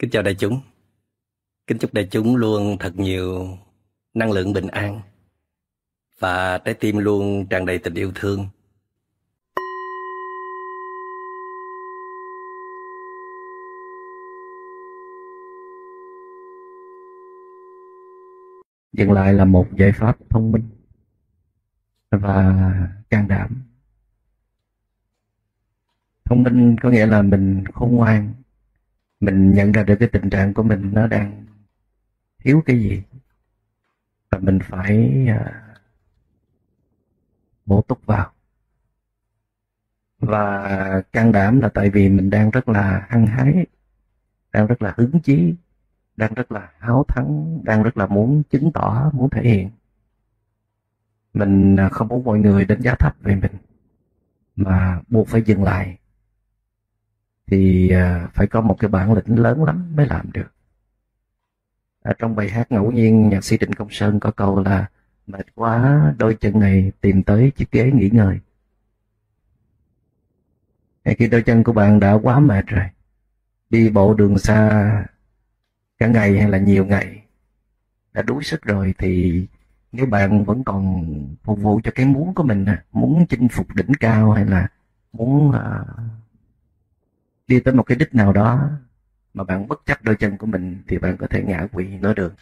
Kính chào đại chúng. Kính chúc đại chúng luôn thật nhiều năng lượng bình an và trái tim luôn tràn đầy tình yêu thương. Dừng lại là một giải pháp thông minh và can đảm. Thông minh có nghĩa là mình khôn ngoan mình nhận ra được cái tình trạng của mình nó đang thiếu cái gì. Và mình phải à, bổ túc vào. Và can đảm là tại vì mình đang rất là hăng hái đang rất là hứng chí đang rất là háo thắng đang rất là muốn chứng tỏ muốn thể hiện. Mình à, không muốn mọi người đánh giá thấp về mình mà buộc phải dừng lại thì à, phải có một cái bản lĩnh lớn lắm mới làm được. Ở trong bài hát ngẫu nhiên nhạc sĩ Trịnh Công Sơn có câu là mệt quá đôi chân này tìm tới chiếc ghế nghỉ ngơi. Khi đôi chân của bạn đã quá mệt rồi đi bộ đường xa cả ngày hay là nhiều ngày đã đuối sức rồi thì nếu bạn vẫn còn phục vụ cho cái muốn của mình muốn chinh phục đỉnh cao hay là muốn uh, đi tới một cái đích nào đó mà bạn bất chấp đôi chân của mình thì bạn có thể ngã quỵ nửa đường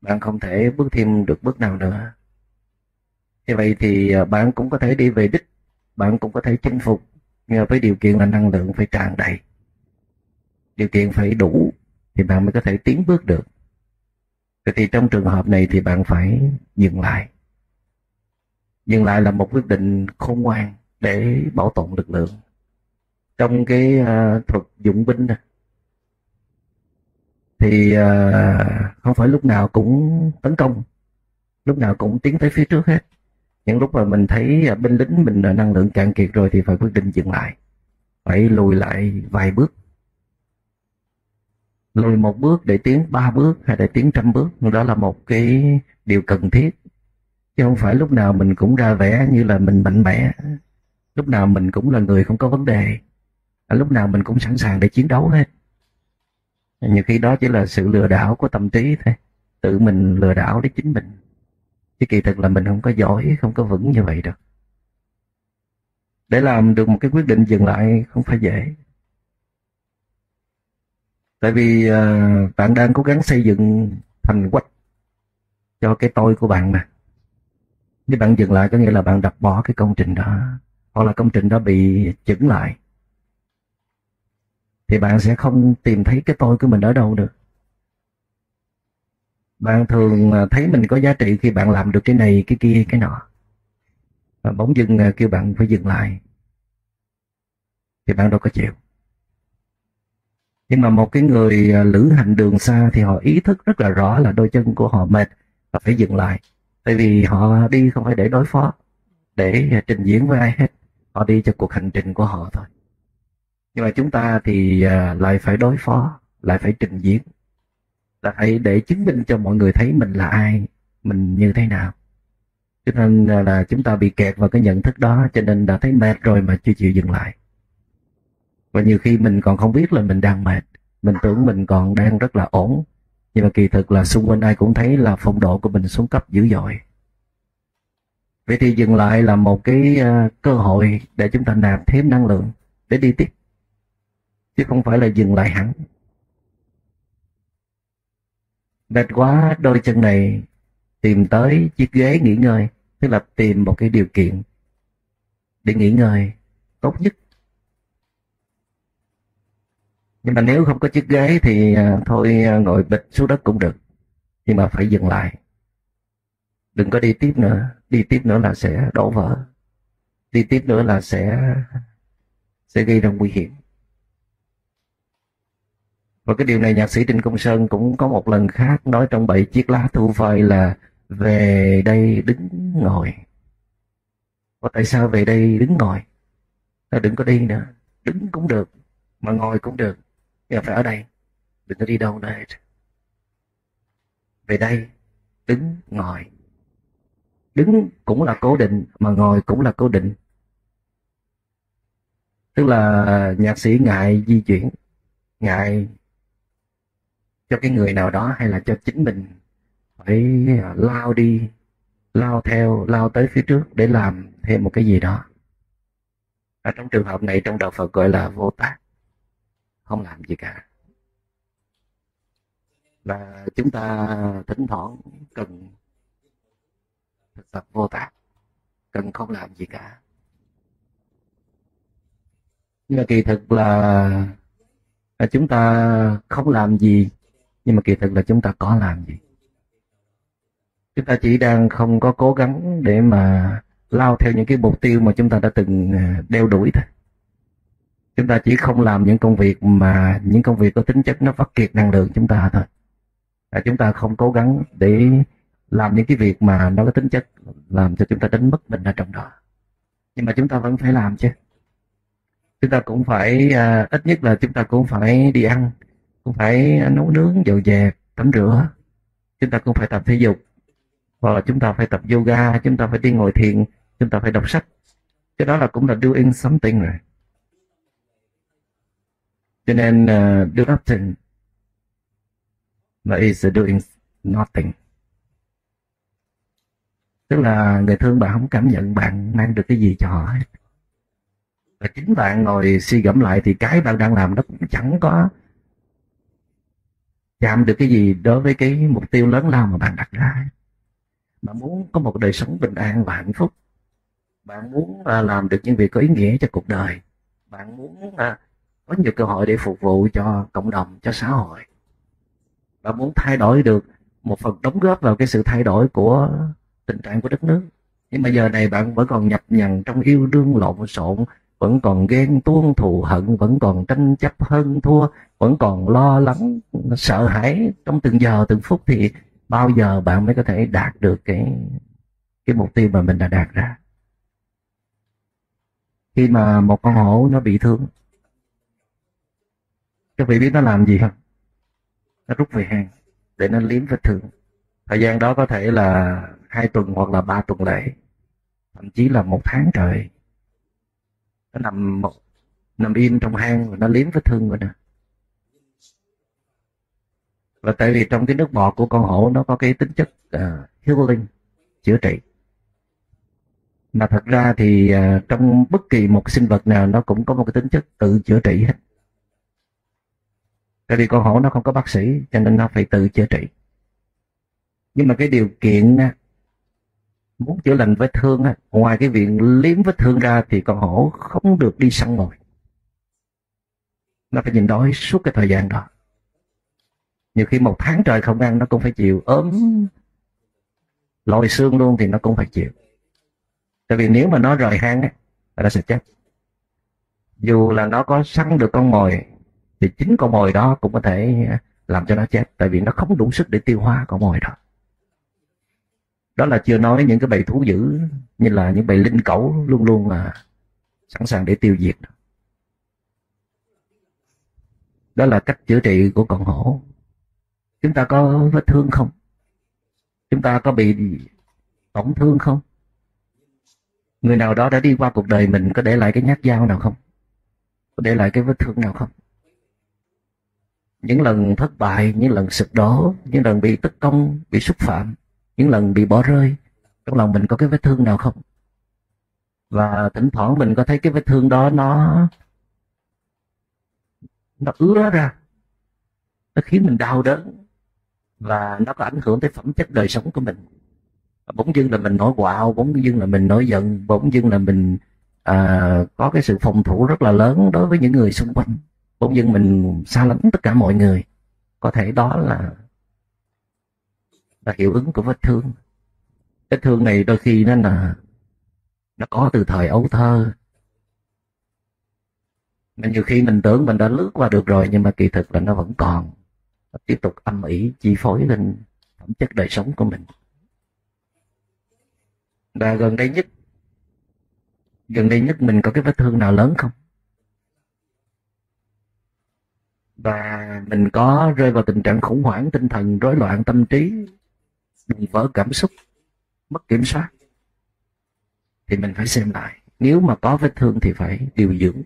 bạn không thể bước thêm được bước nào nữa. Như vậy thì à, bạn cũng có thể đi về đích, bạn cũng có thể chinh phục nhưng với điều kiện là năng lượng phải tràn đầy. Điều kiện phải đủ thì bạn mới có thể tiến bước được. Vậy thì trong trường hợp này thì bạn phải dừng lại. Dừng lại là một quyết định khôn ngoan để bảo tồn lực lượng trong cái uh, thuật dụng binh này, thì uh, không phải lúc nào cũng tấn công lúc nào cũng tiến tới phía trước hết. Những lúc mà mình thấy uh, binh lính mình uh, năng lượng cạn kiệt rồi thì phải quyết định dừng lại phải lùi lại vài bước. Lùi một bước để tiến ba bước hay để tiến trăm bước đó là một cái điều cần thiết. Chứ không phải lúc nào mình cũng ra vẻ như là mình mạnh mẽ lúc nào mình cũng là người không có vấn đề lúc nào mình cũng sẵn sàng để chiến đấu hết. Nhiều khi đó chỉ là sự lừa đảo của tâm trí thôi. Tự mình lừa đảo đến chính mình. Chứ kỳ thực là mình không có giỏi, không có vững như vậy được. Để làm được một cái quyết định dừng lại không phải dễ. Tại vì à, bạn đang cố gắng xây dựng thành quách cho cái tôi của bạn mà. Nếu bạn dừng lại có nghĩa là bạn đập bỏ cái công trình đó. Hoặc là công trình đó bị chững lại thì bạn sẽ không tìm thấy cái tôi của mình ở đâu được. Bạn thường à, thấy mình có giá trị khi bạn làm được cái này, cái kia, cái nọ. Và bỗng dưng à, kêu bạn phải dừng lại. Thì bạn đâu có chịu. Nhưng mà một cái người à, lữ hành đường xa thì họ ý thức rất là rõ là đôi chân của họ mệt và phải dừng lại. Tại vì họ đi không phải để đối phó, để trình diễn với ai hết. Họ đi cho cuộc hành trình của họ thôi nhưng mà chúng ta thì à, lại phải đối phó, lại phải trình diễn là phải để chứng minh cho mọi người thấy mình là ai, mình như thế nào. Cho nên à, là chúng ta bị kẹt vào cái nhận thức đó, cho nên đã thấy mệt rồi mà chưa chịu dừng lại. Và nhiều khi mình còn không biết là mình đang mệt. Mình tưởng mình còn đang rất là ổn. Nhưng mà kỳ thực là xung quanh ai cũng thấy là phong độ của mình xuống cấp dữ dội. Vậy thì dừng lại là một cái à, cơ hội để chúng ta nạp thêm năng lượng để đi tiếp chứ không phải là dừng lại hẳn. Mệt quá, đôi chân này tìm tới chiếc ghế nghỉ ngơi, tức là tìm một cái điều kiện để nghỉ ngơi tốt nhất. Nhưng mà nếu không có chiếc ghế thì à, thôi à, ngồi bịch xuống đất cũng được, nhưng mà phải dừng lại. Đừng có đi tiếp nữa, đi tiếp nữa là sẽ đổ vỡ, đi tiếp nữa là sẽ sẽ gây ra nguy hiểm và cái điều này nhạc sĩ Trịnh Công Sơn cũng có một lần khác nói trong bảy chiếc lá thu phơi là về đây đứng ngồi. Và tại sao về đây đứng ngồi? Nó đừng có đi nữa. Đứng cũng được, mà ngồi cũng được. Nhưng phải ở đây. Đừng có đi đâu nữa hết. Về đây, đứng, ngồi. Đứng cũng là cố định, mà ngồi cũng là cố định. Tức là nhạc sĩ ngại di chuyển, ngại cho cái người nào đó hay là cho chính mình phải à, lao đi lao theo lao tới phía trước để làm thêm một cái gì đó. Ở trong trường hợp này trong đạo Phật gọi là vô tác không làm gì cả. Và chúng ta thỉnh thoảng cần thực tập vô tác cần không làm gì cả. Nhưng mà kỳ thực là, là chúng ta không làm gì nhưng mà kỳ thực là chúng ta có làm gì? Chúng ta chỉ đang không có cố gắng để mà lao theo những cái mục tiêu mà chúng ta đã từng à, đeo đuổi thôi. Chúng ta chỉ không làm những công việc mà những công việc có tính chất nó phát kiệt năng lượng chúng ta thôi. À, chúng ta không cố gắng để làm những cái việc mà nó có tính chất làm cho chúng ta đánh mất mình ở trong đó. Nhưng mà chúng ta vẫn phải làm chứ. Chúng ta cũng phải à, ít nhất là chúng ta cũng phải đi ăn cũng phải nấu nướng dọn dẹp tắm rửa. Chúng ta cũng phải tập thể dục. Hoặc là chúng ta phải tập yoga chúng ta phải đi ngồi thiền chúng ta phải đọc sách. Cái đó là cũng là doing something rồi. Cho nên uh, do nothing mà is doing nothing. Tức là người thương bạn không cảm nhận bạn mang được cái gì cho họ và chính bạn ngồi suy gẫm lại thì cái bạn đang làm nó cũng chẳng có chạm được cái gì đối với cái mục tiêu lớn lao mà bạn đặt ra bạn muốn có một đời sống bình an và hạnh phúc. Bạn muốn à, làm được những việc có ý nghĩa cho cuộc đời. Bạn muốn à, có nhiều cơ hội để phục vụ cho cộng đồng, cho xã hội. Bạn muốn thay đổi được một phần đóng góp vào cái sự thay đổi của tình trạng của đất nước. Nhưng mà giờ này bạn vẫn còn nhập nhằn trong yêu đương lộn xộn vẫn còn ghen tuông thù hận, vẫn còn tranh chấp hơn thua, vẫn còn lo lắng, sợ hãi. Trong từng giờ, từng phút thì bao giờ bạn mới có thể đạt được cái cái mục tiêu mà mình đã đạt ra? Khi mà một con hổ nó bị thương, các vị biết nó làm gì không? Nó rút về hang để nó liếm vết thương. Thời gian đó có thể là hai tuần hoặc là ba tuần lễ, thậm chí là một tháng trời nó nằm một nằm im trong hang và nó liếm vết thương rồi nè. Và tại vì trong cái nước bọt của con hổ nó có cái tính chất uh, healing chữa trị. Mà thật ra thì uh, trong bất kỳ một sinh vật nào nó cũng có một cái tính chất tự chữa trị hết. Tại vì con hổ nó không có bác sĩ cho nên nó phải tự chữa trị. Nhưng mà cái điều kiện muốn chữa lành vết thương ngoài cái việc liếm vết thương ra thì con hổ không được đi săn mồi. Nó phải nhìn đói suốt cái thời gian đó. Nhiều khi một tháng trời không ăn nó cũng phải chịu. Ốm lòi xương luôn thì nó cũng phải chịu. Tại vì nếu mà nó rời hang ấy, nó sẽ chết. Dù là nó có săn được con mồi thì chính con mồi đó cũng có thể à, làm cho nó chết. Tại vì nó không đủ sức để tiêu hóa con mồi đó đó là chưa nói những cái bầy thú dữ như là những bầy linh cẩu luôn luôn là sẵn sàng để tiêu diệt. Đó là cách chữa trị của con hổ. Chúng ta có vết thương không? Chúng ta có bị tổn thương không? Người nào đó đã đi qua cuộc đời mình có để lại cái nhát dao nào không? Có để lại cái vết thương nào không? Những lần thất bại, những lần sụp đổ, những lần bị tất công, bị xúc phạm những lần bị bỏ rơi trong lòng mình có cái vết thương nào không? Và thỉnh thoảng mình có thấy cái vết thương đó nó nó ứa ra. Nó khiến mình đau đớn và nó có ảnh hưởng tới phẩm chất đời sống của mình. Bỗng dưng là mình nổi quạo bỗng dưng là mình nổi giận bỗng dưng là mình à, có cái sự phòng thủ rất là lớn đối với những người xung quanh. Bỗng dưng mình xa lánh tất cả mọi người. Có thể đó là là hiệu ứng của vết thương. Vết thương này đôi khi nó là, nó có từ thời ấu thơ. Mà nhiều khi mình tưởng mình đã lướt qua được rồi, nhưng mà kỳ thực là nó vẫn còn. Nó tiếp tục âm ỉ, chi phối lên phẩm chất đời sống của mình. Và gần đây nhất, gần đây nhất mình có cái vết thương nào lớn không? Và mình có rơi vào tình trạng khủng hoảng tinh thần, rối loạn tâm trí bị vỡ cảm xúc mất kiểm soát. Thì mình phải xem lại. Nếu mà có vết thương thì phải điều dưỡng.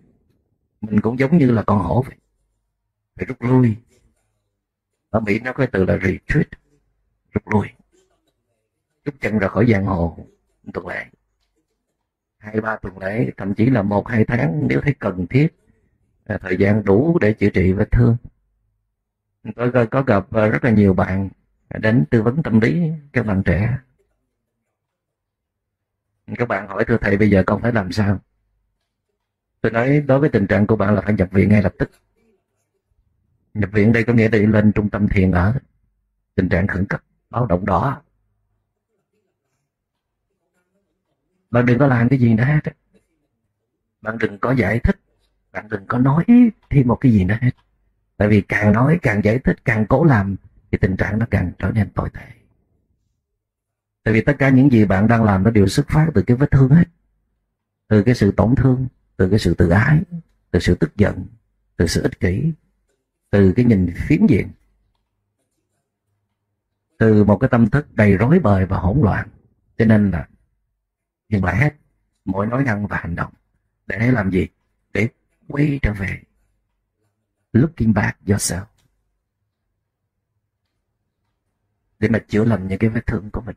Mình cũng giống như là con hổ vậy. Phải rút lui. Ở Mỹ nó có cái từ là retreat rút lui. Rút chân ra khỏi giang hồ tuần lễ. Hai ba tuần lễ thậm chí là một hai tháng nếu thấy cần thiết thời gian đủ để chữa trị vết thương. Tôi có, gặp ờ, rất là nhiều bạn đến tư vấn tâm lý các bạn trẻ. Các bạn hỏi thưa thầy, bây giờ con phải làm sao? Tôi nói đối với tình trạng của bạn là phải nhập viện ngay lập tức. Nhập viện đây có nghĩa đi lên trung tâm thiền ở. Tình trạng khẩn cấp, báo động đỏ. Bạn đừng có làm cái gì nữa hết bạn đừng có giải thích, bạn đừng có nói thêm một cái gì nữa hết. Tại vì càng nói càng giải thích, càng cố làm thì tình trạng nó càng trở nên tồi tệ. Tại vì tất cả những gì bạn đang làm nó đều xuất phát từ cái vết thương hết. Từ cái sự tổn thương, từ cái sự tự ái, từ sự tức giận, từ sự ích kỷ, từ cái nhìn phiến diện. Từ một cái tâm thức đầy rối bời và hỗn loạn. Cho nên là dừng lại hết. Mỗi nói năng và hành động. Để làm gì? Để quay trở về. Looking back yourself để mà chữa lành những cái vết thương của mình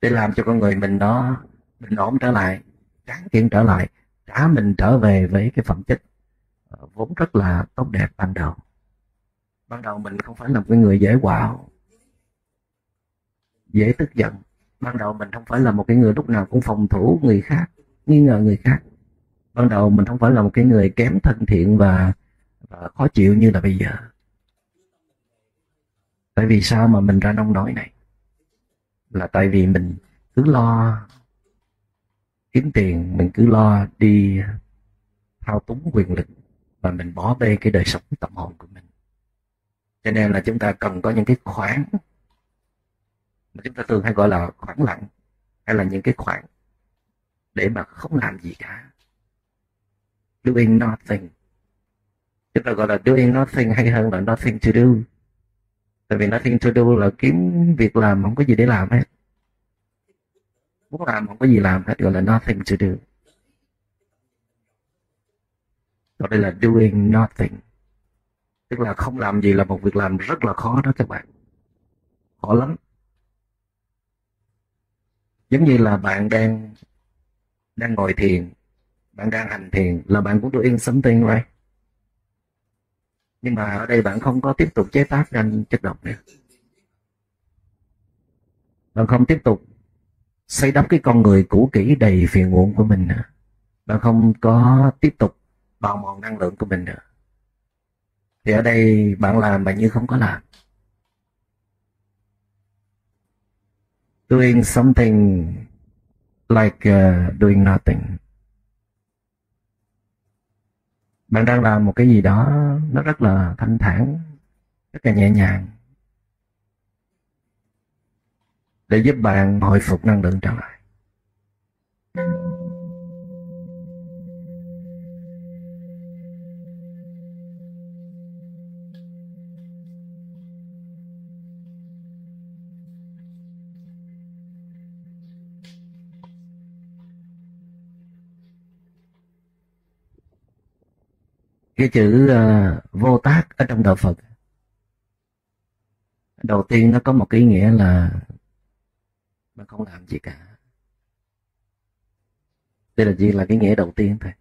để làm cho con người mình nó bình ổn trở lại tráng kiện trở lại trả mình trở về với cái phẩm chất ờ, vốn rất là tốt đẹp ban đầu. Ban đầu mình không phải là một cái người dễ quạo dễ tức giận. Ban đầu mình không phải là một cái người lúc nào cũng phòng thủ người khác nghi ngờ người khác. Ban đầu mình không phải là một cái người kém thân thiện và, và khó chịu như là bây giờ tại vì sao mà mình ra nông nổi này? Là tại vì mình cứ lo kiếm tiền, mình cứ lo đi thao túng quyền lực và mình bỏ bê cái đời sống tâm hồn của mình. Cho nên là chúng ta cần có những cái khoảng mà chúng ta thường hay gọi là khoảng lặng, hay là những cái khoảng để mà không làm gì cả. Doing nothing. Chúng ta gọi là doing nothing hay hơn là nothing to do tại vì nothing to do là kiếm việc làm, không có gì để làm hết. Muốn làm, không có gì làm hết, gọi là nothing to do. Còn đây là doing nothing. Tức là không làm gì là một việc làm rất là khó đó các bạn. Khó lắm. Giống như là bạn đang đang ngồi thiền, bạn đang hành thiền, là bạn cũng doing something, right? Nhưng mà ở đây bạn không có tiếp tục chế tác ra chất độc nữa. Bạn không tiếp tục xây đắp cái con người cũ kỹ đầy phiền muộn của mình nữa. Bạn không có tiếp tục bào mòn năng lượng của mình nữa. Thì ở đây bạn làm mà như không có làm. Doing something like uh, doing nothing. Bạn đang làm một cái gì đó nó rất là thanh thản, rất là nhẹ nhàng để giúp bạn hồi phục năng lượng trở lại. Cái chữ uh, vô tác ở trong đạo Phật. Đầu tiên nó có một cái ý nghĩa là bạn không làm gì cả. Đây là chỉ là cái nghĩa đầu tiên thôi.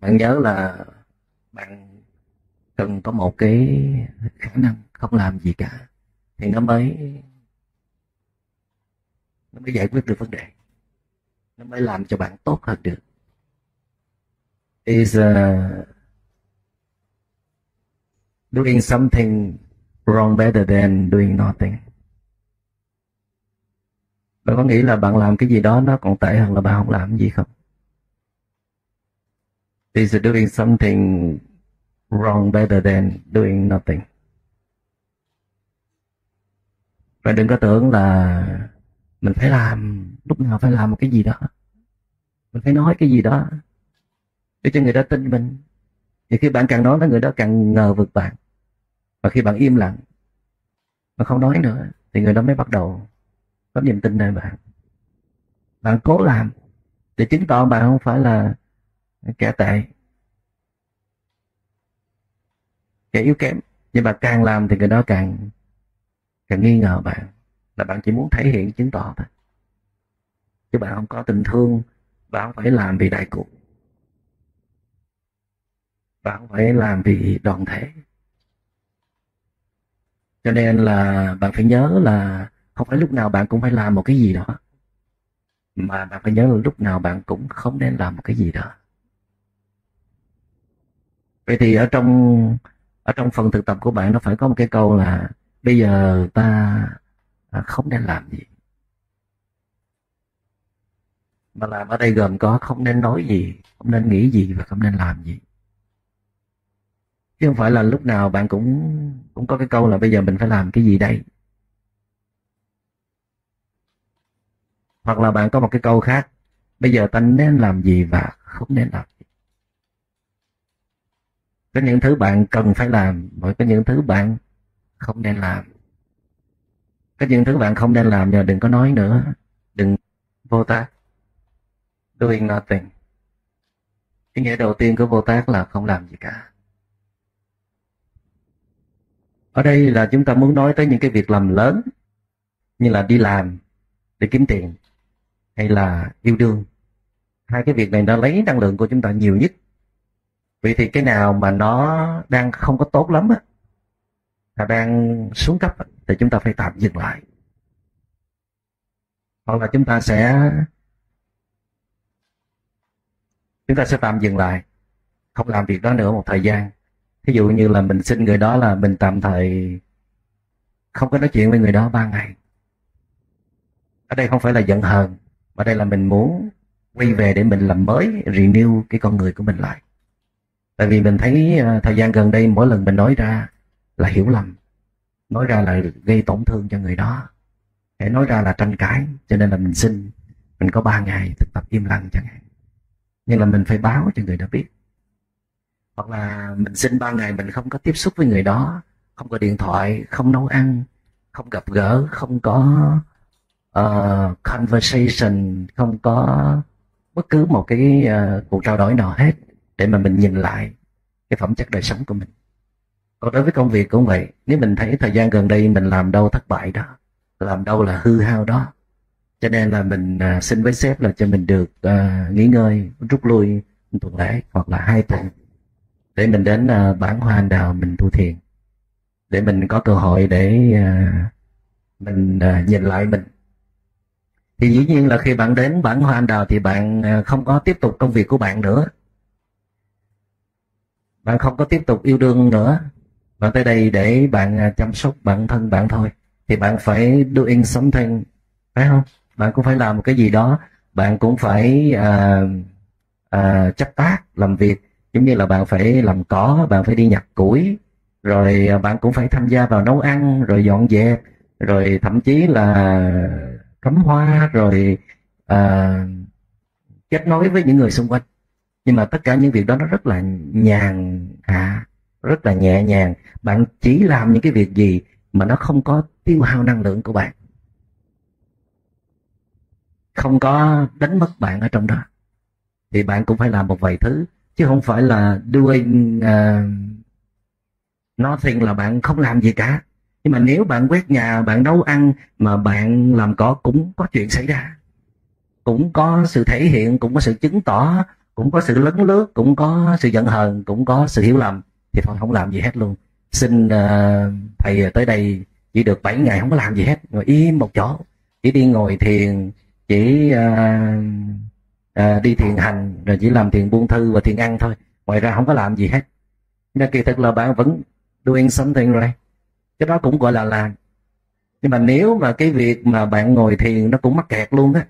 Bạn nhớ là bạn cần có một cái khả năng không làm gì cả thì nó mới nó mới giải quyết được vấn đề. Nó mới làm cho bạn tốt hơn được is uh, doing something wrong better than doing nothing bạn có nghĩ là bạn làm cái gì đó nó còn tệ hơn là bạn không làm gì không? Is doing something wrong better than doing nothing? Bạn đừng có tưởng là mình phải làm, lúc nào phải làm một cái gì đó. Mình phải nói cái gì đó để cho người đó tin mình. Thì khi bạn càng nói với người đó càng ngờ vực bạn. Và khi bạn im lặng, mà không nói nữa, thì người đó mới bắt đầu có niềm tin nơi bạn bạn cố làm để chứng tỏ bạn không phải là kẻ tệ kẻ yếu kém nhưng mà càng làm thì người đó càng càng nghi ngờ bạn là bạn chỉ muốn thể hiện chứng tỏ thôi chứ bạn không có tình thương bạn không phải làm vì đại cục bạn phải làm vì đoàn thể. Cho nên là bạn phải nhớ là không phải lúc nào bạn cũng phải làm một cái gì đó. Mà bạn phải nhớ là lúc nào bạn cũng không nên làm một cái gì đó. Vậy thì ở trong ở trong phần thực tập của bạn nó phải có một cái câu là bây giờ ta à, không nên làm gì. Mà làm ở đây gồm có không nên nói gì, không nên nghĩ gì và không nên làm gì chứ không phải là lúc nào bạn cũng cũng có cái câu là bây giờ mình phải làm cái gì đây? Hoặc là bạn có một cái câu khác, bây giờ ta nên làm gì và không nên làm gì? Có những thứ bạn cần phải làm và có những thứ bạn không nên làm. Có những thứ bạn không nên làm, giờ đừng có nói nữa. Đừng vô tác. Doing nothing. Ý nghĩa đầu tiên của vô tác là không làm gì cả ở đây là chúng ta muốn nói tới những cái việc làm lớn, như là đi làm, để kiếm tiền, hay là yêu đương. Hai cái việc này nó lấy năng lượng của chúng ta nhiều nhất. Vậy thì cái nào mà nó đang không có tốt lắm á, là đang xuống cấp thì chúng ta phải tạm dừng lại. Hoặc là chúng ta sẽ, chúng ta sẽ tạm dừng lại, không làm việc đó nữa một thời gian ví dụ như là mình xin người đó là mình tạm thời không có nói chuyện với người đó ba ngày. Ở đây không phải là giận hờn mà đây là mình muốn quay về để mình làm mới renew cái con người của mình lại. Tại vì mình thấy uh, thời gian gần đây mỗi lần mình nói ra là hiểu lầm nói ra là gây tổn thương cho người đó. Để nói ra là tranh cãi cho nên là mình xin mình có ba ngày thực tập im lặng chẳng hạn. Nhưng là mình phải báo cho người đó biết hoặc là mình xin ba ngày mình không có tiếp xúc với người đó không có điện thoại không nấu ăn không gặp gỡ không có uh, conversation không có bất cứ một cái uh, cuộc trao đổi nào hết để mà mình nhìn lại cái phẩm chất đời sống của mình. Còn đối với công việc cũng vậy nếu mình thấy thời gian gần đây mình làm đâu thất bại đó làm đâu là hư hao đó cho nên là mình uh, xin với sếp là cho mình được uh, nghỉ ngơi rút lui tuần lễ hoặc là hai tuần để mình đến uh, bản hoa anh đào mình tu thiền. Để mình có cơ hội để uh, mình uh, nhìn lại mình. Thì dĩ nhiên là khi bạn đến bản hoa anh đào thì bạn uh, không có tiếp tục công việc của bạn nữa. Bạn không có tiếp tục yêu đương nữa. Bạn tới đây để bạn uh, chăm sóc bản thân bạn thôi. Thì bạn phải doing something phải không? Bạn cũng phải làm một cái gì đó. Bạn cũng phải uh, uh, chấp tác làm việc giống như là bạn phải làm cỏ bạn phải đi nhặt củi rồi à, bạn cũng phải tham gia vào nấu ăn rồi dọn dẹp rồi thậm chí là cắm hoa rồi à, kết nối với những người xung quanh. Nhưng mà tất cả những việc đó nó rất là nhàn hạ rất là nhẹ nhàng. Bạn chỉ làm những cái việc gì mà nó không có tiêu hao năng lượng của bạn. Không có đánh mất bạn ở trong đó. Thì bạn cũng phải làm một vài thứ chứ không phải là doing uh, nothing là bạn không làm gì cả. Nhưng mà nếu bạn quét nhà bạn nấu ăn mà bạn làm có cũng có chuyện xảy ra. Cũng có sự thể hiện cũng có sự chứng tỏ cũng có sự lấn lướt cũng có sự giận hờn cũng có sự hiểu lầm thì thôi không làm gì hết luôn. Xin uh, thầy tới đây chỉ được 7 ngày không có làm gì hết. Ngồi im một chỗ. Chỉ đi ngồi thiền chỉ uh, à, đi thiền hành rồi chỉ làm thiền buông thư và thiền ăn thôi. Ngoài ra không có làm gì hết. Nhưng kỳ thực là bạn vẫn doing something rồi cái đó cũng gọi là làm. Nhưng mà nếu mà cái việc mà bạn ngồi thiền nó cũng mắc kẹt luôn á.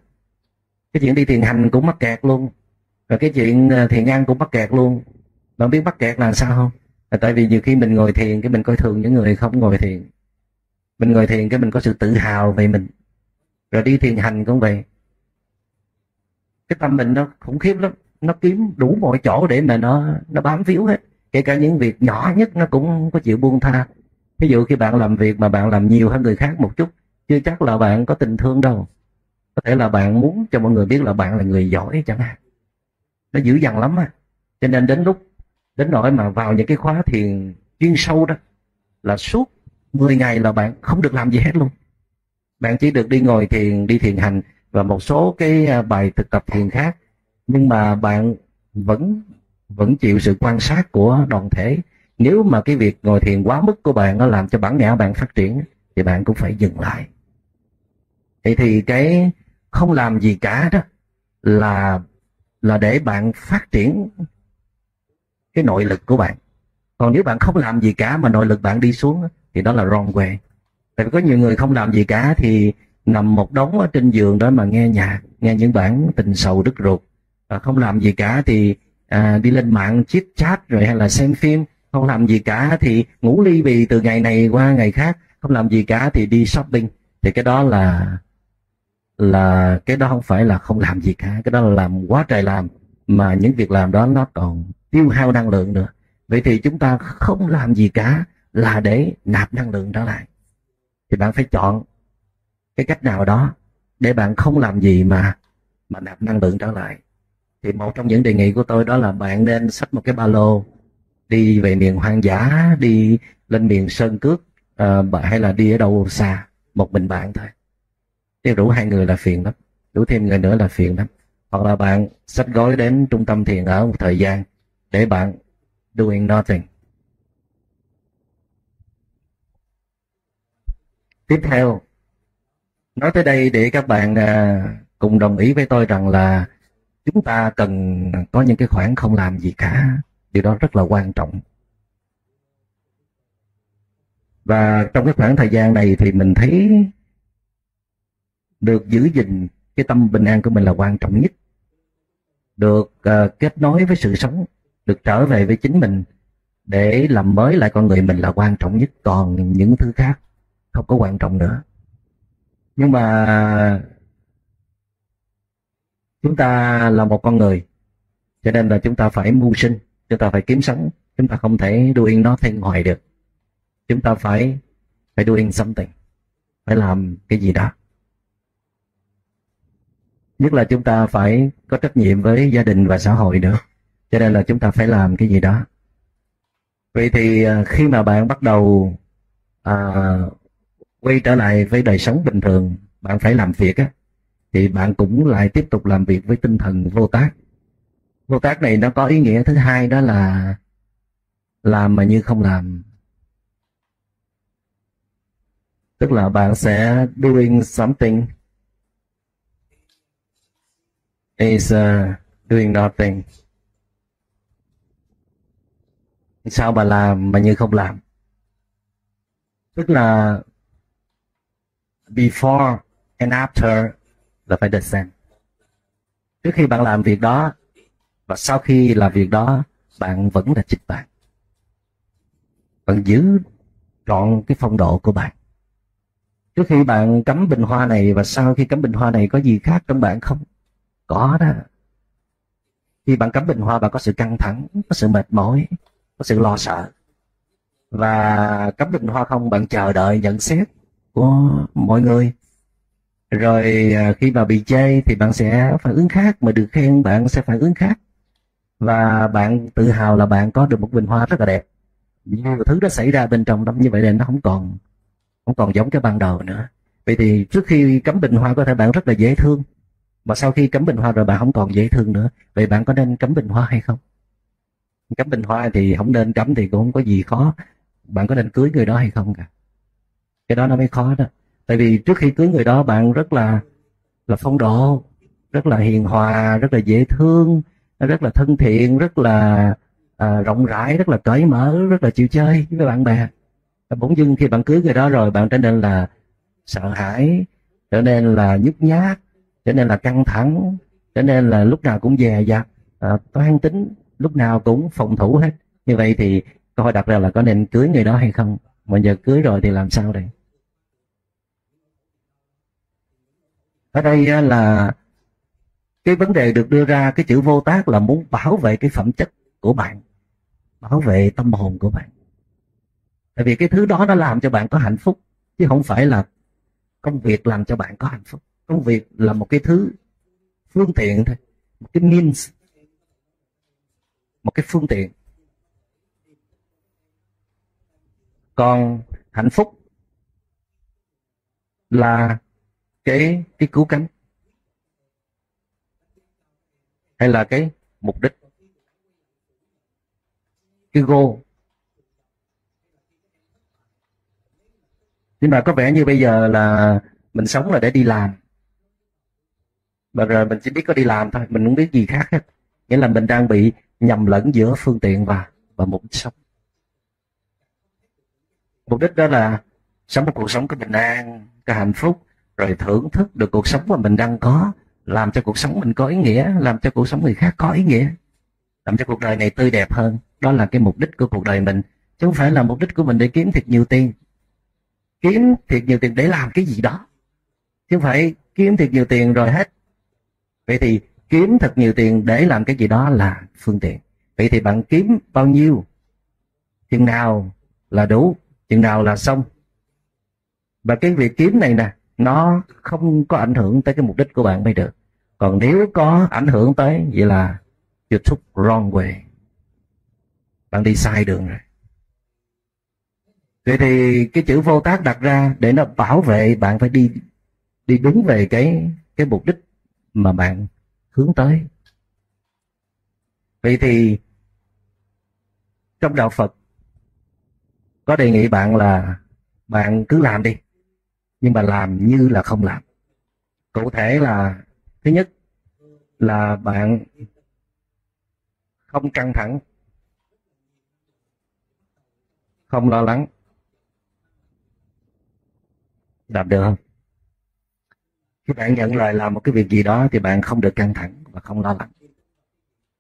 Cái chuyện đi thiền hành cũng mắc kẹt luôn. Rồi cái chuyện à, thiền ăn cũng mắc kẹt luôn. Bạn biết mắc kẹt là sao không? Là tại vì nhiều khi mình ngồi thiền cái mình coi thường những người không ngồi thiền. Mình ngồi thiền cái mình có sự tự hào về mình. Rồi đi thiền hành cũng vậy cái tâm mình nó khủng khiếp lắm. Nó kiếm đủ mọi chỗ để mà nó nó bám víu hết. Kể cả những việc nhỏ nhất nó cũng có chịu buông tha. Ví dụ khi bạn làm việc mà bạn làm nhiều hơn người khác một chút, chưa chắc là bạn có tình thương đâu. Có thể là bạn muốn cho mọi người biết là bạn là người giỏi chẳng hạn. Nó dữ dằn lắm á. Cho nên đến lúc, đến nỗi mà vào những cái khóa thiền chuyên sâu đó, là suốt 10 ngày là bạn không được làm gì hết luôn. Bạn chỉ được đi ngồi thiền, đi thiền hành và một số cái à, bài thực tập thiền khác. Nhưng mà bạn vẫn vẫn chịu sự quan sát của đoàn thể. Nếu mà cái việc ngồi thiền quá mức của bạn, nó làm cho bản ngã bạn phát triển, thì bạn cũng phải dừng lại. Thì thì cái không làm gì cả đó là là để bạn phát triển cái nội lực của bạn. Còn nếu bạn không làm gì cả mà nội lực bạn đi xuống thì đó là wrong way. Tại vì có nhiều người không làm gì cả thì nằm một đống ở trên giường đó mà nghe nhạc nghe những bản tình sầu đứt ruột. Và không làm gì cả thì à, đi lên mạng chit chat rồi hay là xem phim. Không làm gì cả thì ngủ ly bì từ ngày này qua ngày khác. Không làm gì cả thì đi shopping. Thì cái đó là là cái đó không phải là không làm gì cả. Cái đó là làm quá trời làm mà những việc làm đó nó còn tiêu hao năng lượng nữa. Vậy thì chúng ta không làm gì cả là để nạp năng lượng trở lại. Thì bạn phải chọn cái cách nào đó để bạn không làm gì mà mà nạp năng lượng trở lại. Thì một trong những đề nghị của tôi đó là bạn nên xách một cái ba lô đi về miền hoang dã đi lên miền sơn cước uh, hay là đi ở đâu xa một mình bạn thôi. Chứ rủ hai người là phiền lắm rủ thêm người nữa là phiền lắm. Hoặc là bạn xách gói đến trung tâm thiền ở một thời gian để bạn doing nothing. Tiếp theo nói tới đây để các bạn à, cùng đồng ý với tôi rằng là chúng ta cần có những cái khoảng không làm gì cả. Điều đó rất là quan trọng. Và trong cái khoảng thời gian này thì mình thấy được giữ gìn cái tâm bình an của mình là quan trọng nhất. Được uh, kết nối với sự sống được trở về với chính mình để làm mới lại con người mình là quan trọng nhất. Còn những thứ khác không có quan trọng nữa nhưng mà chúng ta là một con người cho nên là chúng ta phải mưu sinh chúng ta phải kiếm sống chúng ta không thể doing nothing hoài được. Chúng ta phải phải doing something phải làm cái gì đó. Nhất là chúng ta phải có trách nhiệm với gia đình và xã hội nữa cho nên là chúng ta phải làm cái gì đó. Vậy thì à, khi mà bạn bắt đầu à, quay trở lại với đời sống bình thường bạn phải làm việc á thì bạn cũng lại tiếp tục làm việc với tinh thần vô tác. Vô tác này nó có ý nghĩa thứ hai đó là làm mà như không làm. Tức là bạn sẽ doing something is uh, doing nothing. Sao mà làm mà như không làm? Tức là before and after là phải the same trước khi bạn làm việc đó và sau khi làm việc đó, bạn vẫn là chính bạn. Bạn giữ trọn cái phong độ của bạn. Trước khi bạn cắm bình hoa này và sau khi cắm bình hoa này có gì khác trong bạn không? Có đó. Khi bạn cắm bình hoa, bạn có sự căng thẳng, có sự mệt mỏi, có sự lo sợ. Và cắm bình hoa không, bạn chờ đợi, nhận xét của mọi người. Rồi à, khi mà bị chê thì bạn sẽ phản ứng khác, mà được khen bạn sẽ phản ứng khác. Và bạn tự hào là bạn có được một bình hoa rất là đẹp. Nhiều thứ đó xảy ra bên trong tâm như vậy nên nó không còn không còn giống cái ban đầu nữa. Vậy thì trước khi cấm bình hoa có thể bạn rất là dễ thương. Mà sau khi cấm bình hoa rồi bạn không còn dễ thương nữa. Vậy bạn có nên cấm bình hoa hay không? Cấm bình hoa thì không nên cấm thì cũng không có gì khó. Bạn có nên cưới người đó hay không cả? Cái đó nó mới khó đó. Tại vì trước khi cưới người đó bạn rất là là phong độ rất là hiền hòa rất là dễ thương rất là thân thiện rất là à, rộng rãi rất là cởi mở rất là chịu chơi với bạn bè. Bỗng dưng khi bạn cưới người đó rồi bạn trở nên là sợ hãi trở nên là nhút nhát trở nên là căng thẳng trở nên là lúc nào cũng dè dặt à, toan tính lúc nào cũng phòng thủ hết. Như vậy thì câu hỏi đặt ra là có nên cưới người đó hay không? Mà giờ cưới rồi thì làm sao đây? Ở đây là cái vấn đề được đưa ra, cái chữ vô tác là muốn bảo vệ cái phẩm chất của bạn, bảo vệ tâm hồn của bạn. Tại vì cái thứ đó nó làm cho bạn có hạnh phúc, chứ không phải là công việc làm cho bạn có hạnh phúc. Công việc là một cái thứ phương tiện thôi, một cái means, một cái phương tiện. Còn hạnh phúc là cái cái cứu cánh? Hay là cái mục đích? Cái goal? Nhưng mà có vẻ như bây giờ là mình sống là để đi làm. Và rồi mình chỉ biết có đi làm thôi, mình không biết gì khác hết. Nghĩa là mình đang bị nhầm lẫn giữa phương tiện và và mục đích sống. Mục đích đó là sống một cuộc sống có bình an, có hạnh phúc rồi thưởng thức được cuộc sống mà mình đang có, làm cho cuộc sống mình có ý nghĩa, làm cho cuộc sống người khác có ý nghĩa, làm cho cuộc đời này tươi đẹp hơn. Đó là cái mục đích của cuộc đời mình, chứ không phải là mục đích của mình để kiếm thiệt nhiều tiền. Kiếm thiệt nhiều tiền để làm cái gì đó, chứ không phải kiếm thiệt nhiều tiền rồi hết. Vậy thì kiếm thật nhiều tiền để làm cái gì đó là phương tiện. Vậy thì bạn kiếm bao nhiêu? Chừng nào là đủ, chừng nào là xong. Và cái việc kiếm này nè nó không có ảnh hưởng tới cái mục đích của bạn mới được. Còn nếu có ảnh hưởng tới, vậy là you took wrong way. Bạn đi sai đường rồi. Vậy thì cái chữ vô tác đặt ra để nó bảo vệ bạn phải đi đi đúng về cái cái mục đích mà bạn hướng tới. Vậy thì trong đạo phật có đề nghị bạn là bạn cứ làm đi nhưng mà làm như là không làm. Cụ thể là, thứ nhất là bạn không căng thẳng, không lo lắng. Làm được không? Khi bạn nhận lời làm một cái việc gì đó thì bạn không được căng thẳng và không lo lắng.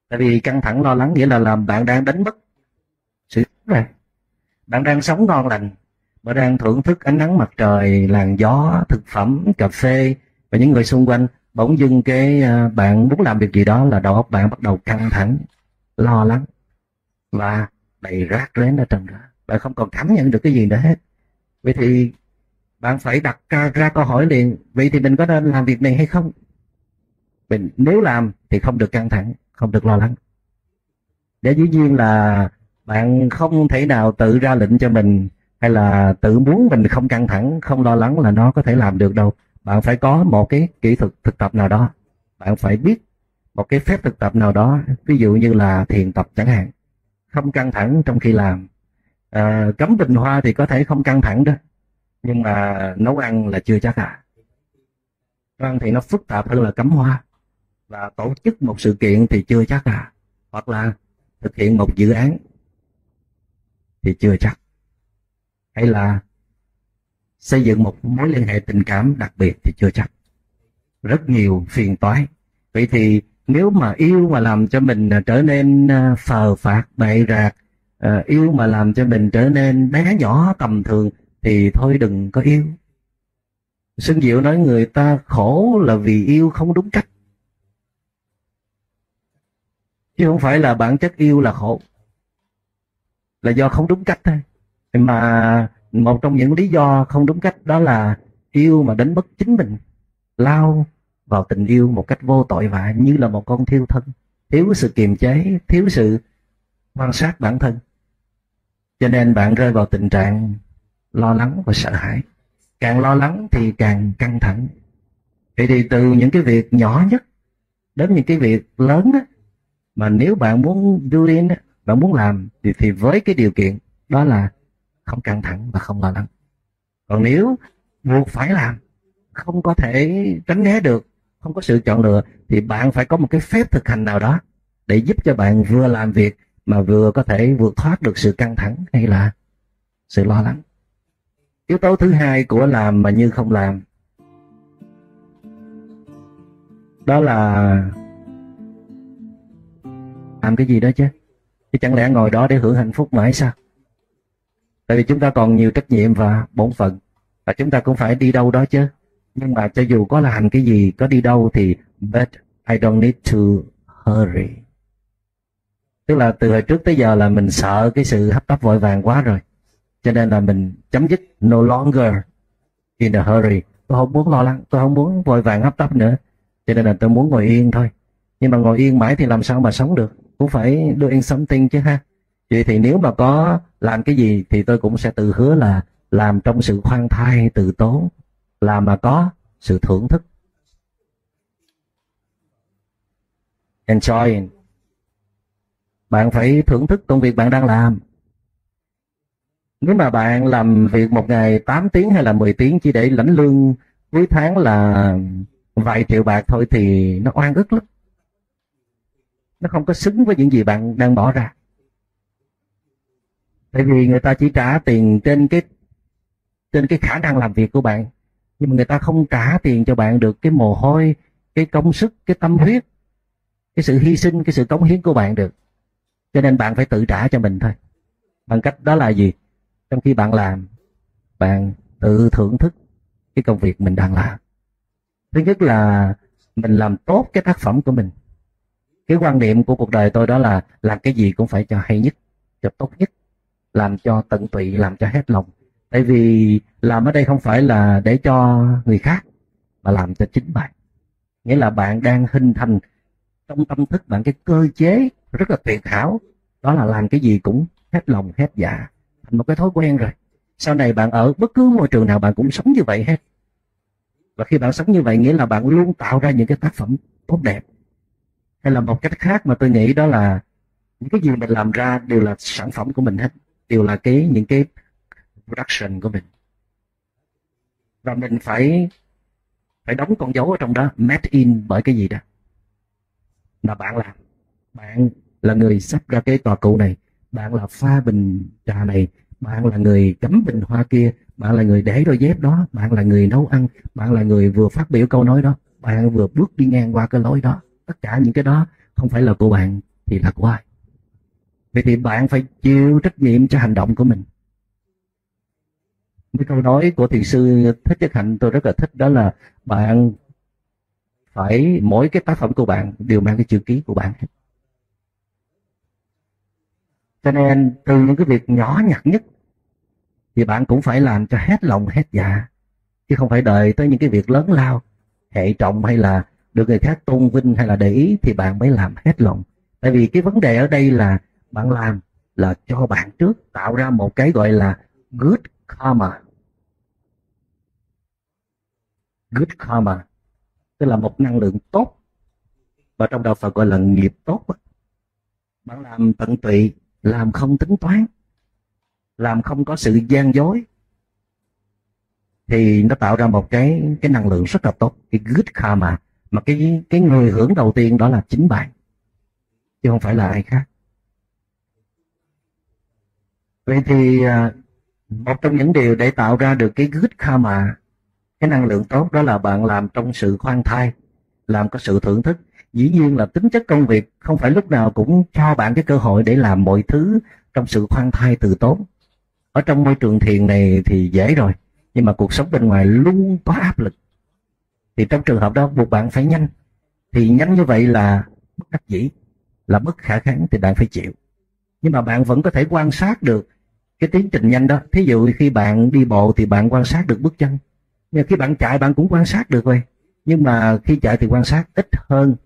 Tại vì căng thẳng, lo lắng nghĩa là làm bạn đang đánh mất sự này bạn đang sống ngon lành bạn đang thưởng thức ánh nắng mặt trời làn gió thực phẩm cà phê và những người xung quanh bỗng dưng cái ờ, bạn muốn làm việc gì đó là đầu óc bạn bắt đầu căng thẳng lo lắng và đầy rác rến ở trong đó. Bạn không còn cảm nhận được cái gì nữa hết. Vậy thì bạn phải đặt ra, ra câu hỏi liền vậy thì mình có nên làm việc này hay không? Mình nếu làm thì không được căng thẳng không được lo lắng. Để dĩ nhiên là bạn không thể nào tự ra lệnh cho mình hay là tự muốn mình không căng thẳng không lo lắng là nó có thể làm được đâu. Bạn phải có một cái kỹ thuật thực tập nào đó. Bạn phải biết một cái phép thực tập nào đó. Ví dụ như là thiền tập chẳng hạn. Không căng thẳng trong khi làm. À, cấm bình hoa thì có thể không căng thẳng đó. Nhưng mà nấu ăn là chưa chắc à. Nấu ăn thì nó phức tạp hơn là cấm hoa. Và tổ chức một sự kiện thì chưa chắc à. Hoặc là thực hiện một dự án thì chưa chắc hay là xây dựng một mối liên hệ tình cảm đặc biệt thì chưa chắc. Rất nhiều phiền toái. Vậy thì nếu mà yêu mà làm cho mình à, trở nên à, phờ phạt bậy rạc à, yêu mà làm cho mình trở nên bé nhỏ tầm thường thì thôi đừng có yêu. Xuân Diệu nói người ta khổ là vì yêu không đúng cách. Chứ không phải là bản chất yêu là khổ. Là do không đúng cách thôi mà một trong những lý do không đúng cách đó là yêu mà đánh mất chính mình lao vào tình yêu một cách vô tội vạ như là một con thiêu thân thiếu sự kiềm chế thiếu sự quan sát bản thân. Cho nên bạn rơi vào tình trạng lo lắng và sợ hãi. Càng lo lắng thì càng căng thẳng. Vậy thì từ những cái việc nhỏ nhất đến những cái việc lớn á, mà nếu bạn muốn do in bạn muốn làm thì, thì với cái điều kiện đó là không căng thẳng và không lo lắng. Còn nếu buộc phải làm, không có thể tránh né được, không có sự chọn lựa, thì bạn phải có một cái phép thực hành nào đó để giúp cho bạn vừa làm việc mà vừa có thể vượt thoát được sự căng thẳng hay là sự lo lắng. Yếu tố thứ hai của làm mà như không làm, đó là làm cái gì đó chứ? Chứ chẳng lẽ ngồi đó để hưởng hạnh phúc mãi sao? Tại vì chúng ta còn nhiều trách nhiệm và bổn phận, và chúng ta cũng phải đi đâu đó chứ. Nhưng mà cho dù có làm cái gì, có đi đâu thì but I don't need to hurry. Tức là từ hồi trước tới giờ là mình sợ cái sự hấp tấp vội vàng quá rồi. Cho nên là mình chấm dứt, no longer in a hurry. Tôi không muốn lo lắng, tôi không muốn vội vàng hấp tấp nữa. Cho nên là tôi muốn ngồi yên thôi. Nhưng mà ngồi yên mãi thì làm sao mà sống được? Cũng phải doing something chứ ha vậy thì nếu mà có làm cái gì thì tôi cũng sẽ tự hứa là làm trong sự khoan thai từ tốn, làm mà có sự thưởng thức. Enjoy. Bạn phải thưởng thức công việc bạn đang làm. Nếu mà bạn làm việc một ngày 8 tiếng hay là 10 tiếng chỉ để lãnh lương cuối tháng là vài triệu bạc thôi thì nó oan ức lắm. Nó không có xứng với những gì bạn đang bỏ ra tại vì người ta chỉ trả tiền trên cái trên cái khả năng làm việc của bạn. Nhưng mà người ta không trả tiền cho bạn được cái mồ hôi, cái công sức, cái tâm huyết, cái sự hy sinh, cái sự cống hiến của bạn được. Cho nên bạn phải tự trả cho mình thôi. Bằng cách đó là gì? Trong khi bạn làm, bạn tự thưởng thức cái công việc mình đang làm. Thứ nhất là mình làm tốt cái tác phẩm của mình. Cái quan niệm của cuộc đời tôi đó là, làm cái gì cũng phải cho hay nhất, cho tốt nhất làm cho tận tụy, làm cho hết lòng. Tại vì làm ở đây không phải là để cho người khác, mà làm cho chính bạn. Nghĩa là bạn đang hình thành trong tâm thức bạn cái cơ chế rất là tuyệt hảo. Đó là làm cái gì cũng hết lòng, hết dạ. Thành một cái thói quen rồi. Sau này bạn ở bất cứ môi trường nào, bạn cũng sống như vậy hết. Và khi bạn sống như vậy, nghĩa là bạn luôn tạo ra những cái tác phẩm tốt đẹp. Hay là một cách khác mà tôi nghĩ đó là những cái gì mình làm ra đều là sản phẩm của mình hết đều là cái, những cái production của mình. Và mình phải phải đóng con dấu ở trong đó, made in bởi cái gì đó. Là bạn làm bạn là người sắp ra cái tòa cụ này, bạn là pha bình trà này, bạn là người cắm bình hoa kia, bạn là người để đôi dép đó, bạn là người nấu ăn, bạn là người vừa phát biểu câu nói đó, bạn vừa bước đi ngang qua cái lối đó. Tất cả những cái đó không phải là của bạn thì là của ai? Vậy thì bạn phải chịu trách nhiệm cho hành động của mình. Cái câu nói của thiền sư thích nhất hạnh tôi rất là thích, đó là bạn phải, mỗi cái tác phẩm của bạn đều mang cái chữ ký của bạn. Cho nên từ những cái việc nhỏ nhặt nhất thì bạn cũng phải làm cho hết lòng, hết dạ chứ không phải đợi tới những cái việc lớn lao, hệ trọng hay là được người khác tôn vinh hay là để ý thì bạn mới làm hết lòng. Tại vì cái vấn đề ở đây là bạn làm là cho bạn trước tạo ra một cái gọi là good karma. Good karma, tức là một năng lượng tốt, và trong đạo Phật gọi là nghiệp tốt bạn làm tận tụy, làm không tính toán, làm không có sự gian dối, thì nó tạo ra một cái cái năng lượng rất là tốt, cái good karma. Mà cái cái người hưởng đầu tiên đó là chính bạn, chứ không phải là ai khác vậy thì à, một trong những điều để tạo ra được cái good karma, cái năng lượng tốt đó là bạn làm trong sự khoan thai, làm có sự thưởng thức. Dĩ nhiên là tính chất công việc không phải lúc nào cũng cho bạn cái cơ hội để làm mọi thứ trong sự khoan thai từ tốn. Ở trong môi trường thiền này thì dễ rồi, nhưng mà cuộc sống bên ngoài luôn có áp lực. Thì trong trường hợp đó, buộc bạn phải nhanh. Thì nhanh như vậy là bất đắc dĩ, là bất khả kháng thì bạn phải chịu. Nhưng mà bạn vẫn có thể quan sát được cái tiến trình nhanh đó, thí dụ khi bạn đi bộ thì bạn quan sát được bước chân. Nhưng khi bạn chạy, bạn cũng quan sát được rồi. Nhưng mà khi chạy thì quan sát ít hơn,